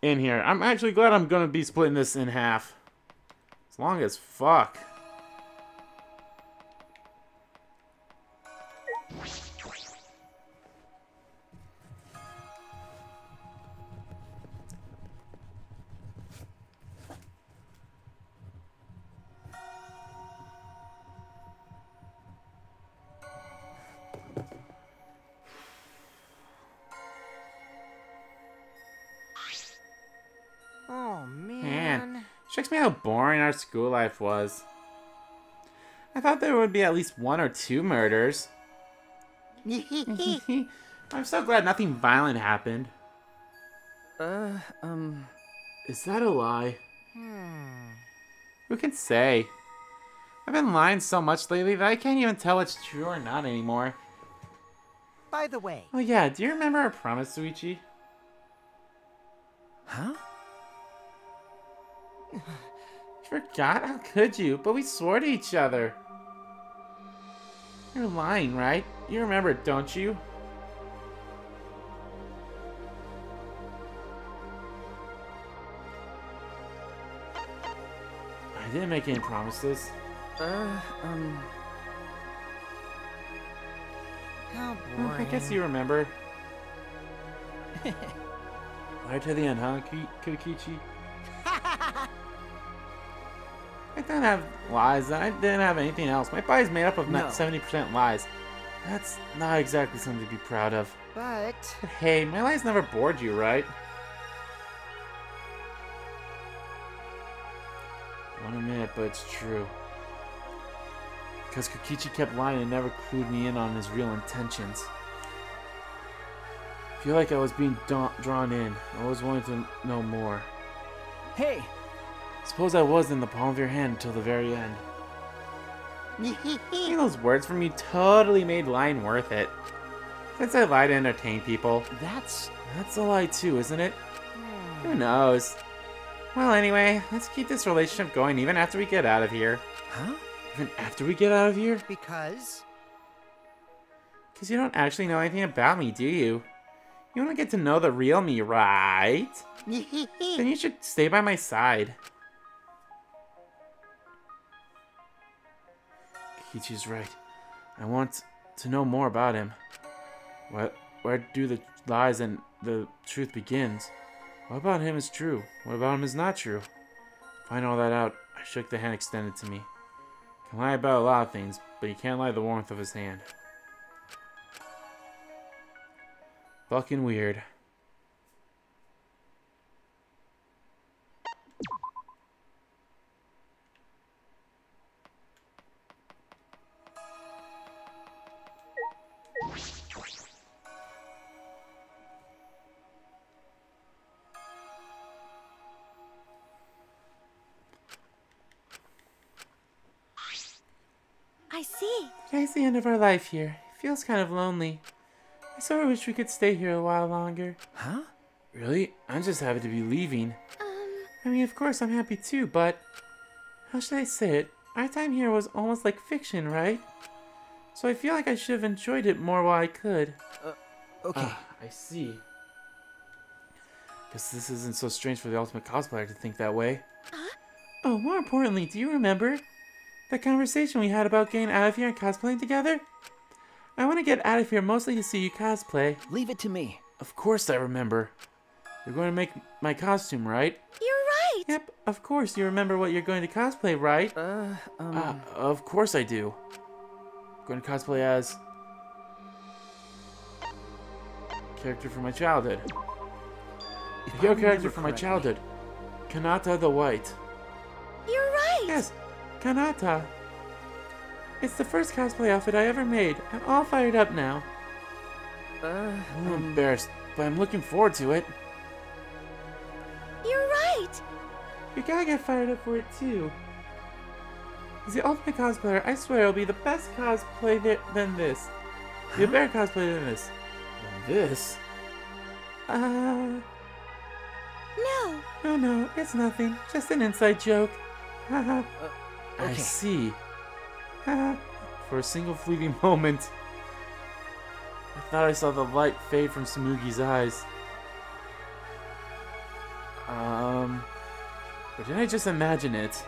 in here. I'm actually glad I'm going to be splitting this in half. As long as fuck. School life was. I thought there would be at least one or two murders. *laughs* *laughs* I'm so glad nothing violent happened. Uh, um, Is that a lie? Hmm. Who can say? I've been lying so much lately that I can't even tell what's true or not anymore. By the way, Oh yeah, do you remember our promise, Shuichi? huh? *laughs* Forgot? How could you? But we swore to each other. You're lying, right? You remember it, don't you? I didn't make any promises. Uh, um. Boring. I guess you remember. *laughs* right to the end, huh, Ki- didn't have lies. I didn't have anything else. My body's made up of No. not 70% lies. That's not exactly something to be proud of. But But hey, my lies never bored you, right? Don't admit it, but it's true. Because Kokichi kept lying and never clued me in on his real intentions. I feel like I was being drawn in. I always wanted to know more. hey, Suppose I was in the palm of your hand until the very end. *laughs* Hearing those words from you totally made lying worth it. Since I lie to entertain people, that's that's a lie too, isn't it? Hmm. Who knows? Well, anyway, let's keep this relationship going even after we get out of here. huh? Even after we get out of here? Because Because you don't actually know anything about me, do you? You want to get to know the real me, right? *laughs* Then you should stay by my side. Kichi's right. I want to know more about him. What, where do the lies and the truth begins? What about him is true? What about him is not true? Find all that out. I shook the hand extended to me. Can lie about a lot of things, but you can't lie the warmth of his hand. Fucking weird. The end of our life here. It feels kind of lonely. I sort of wish we could stay here a while longer. Huh? Really? I'm just happy to be leaving. Um, I mean, of course I'm happy too, but how should I say it? Our time here was almost like fiction, right? So I feel like I should have enjoyed it more while I could. Uh, Okay. Ah, I see. Guess this isn't so strange for the ultimate cosplayer to think that way. Huh? Oh, more importantly, do you remember the conversation we had about getting out of here and cosplaying together? I want to get out of here mostly to see you cosplay. Leave it to me. Of course I remember. You're going to make my costume, right? you're right. Yep, of course you remember what you're going to cosplay, right? Uh, um. Uh, of course I do. going to cosplay as character from my childhood. if Your character from my childhood, Kanata the White. You're right. Yes, Kanata. It's the first cosplay outfit I ever made. I'm all fired up now. Uh, I'm um, embarrassed, but I'm looking forward to it. You're right. You gotta get fired up for it too. As the ultimate cosplayer, I swear it'll be the best cosplay th- than this. Be a better cosplay than this. Than this? Uh, No. no, no, it's nothing. Just an inside joke. Haha. *laughs* I okay. see. *laughs* For a single fleeting *laughs* moment, I thought I saw the light fade from Tsumugi's eyes. Um, or did I just imagine it?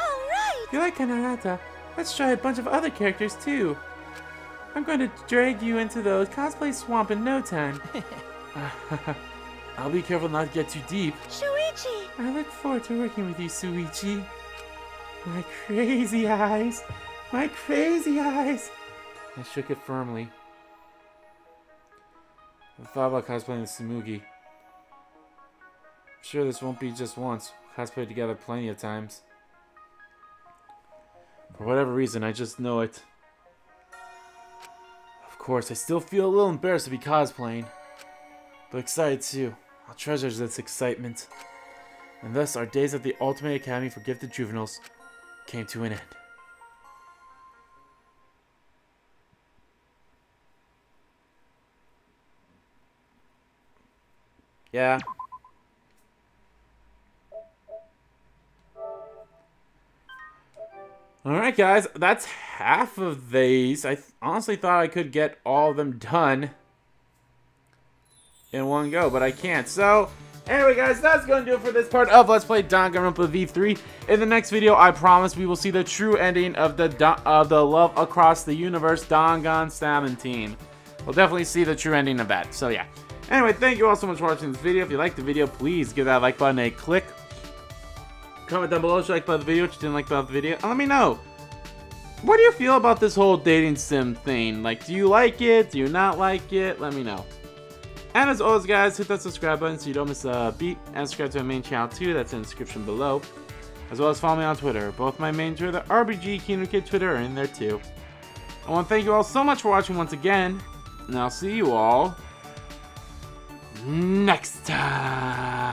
All right. You like Kanata, let's try a bunch of other characters too. I'm going to drag you into the cosplay swamp in no time. *laughs* I'll be careful not to get too deep. Shuichi. I look forward to working with you, Shuichi. My crazy eyes. My crazy eyes. I shook it firmly. I thought about cosplaying. I'm sure this won't be just once. We'll cosplay together plenty of times. For whatever reason, I just know it. Of course, I still feel a little embarrassed to be cosplaying. But excited too. I'll treasure this excitement. And thus, our days at the Ultimate Academy for Gifted Juveniles came to an end. Yeah. Alright, guys, that's half of these. I th- honestly thought I could get all of them done in one go, but I can't. So, anyway, guys, that's going to do it for this part of Let's Play Danganronpa V3. In the next video, I promise we will see the true ending of the of the Love Across the Universe Dangan 17. We'll definitely see the true ending of that. So, yeah. Anyway, thank you all so much for watching this video. If you liked the video, please give that like button a click. Comment down below if you liked about the video, if you didn't like about the video, and let me know. What do you feel about this whole dating sim thing? Like, do you like it? Do you not like it? Let me know. And as always, guys, hit that subscribe button so you don't miss a beat. And subscribe to my main channel, too. That's in the description below. As well as follow me on Twitter. Both my main Twitter, the RPG Kingdom Kid Twitter, are in there, too. I want to thank you all so much for watching once again. And I'll see you all next time.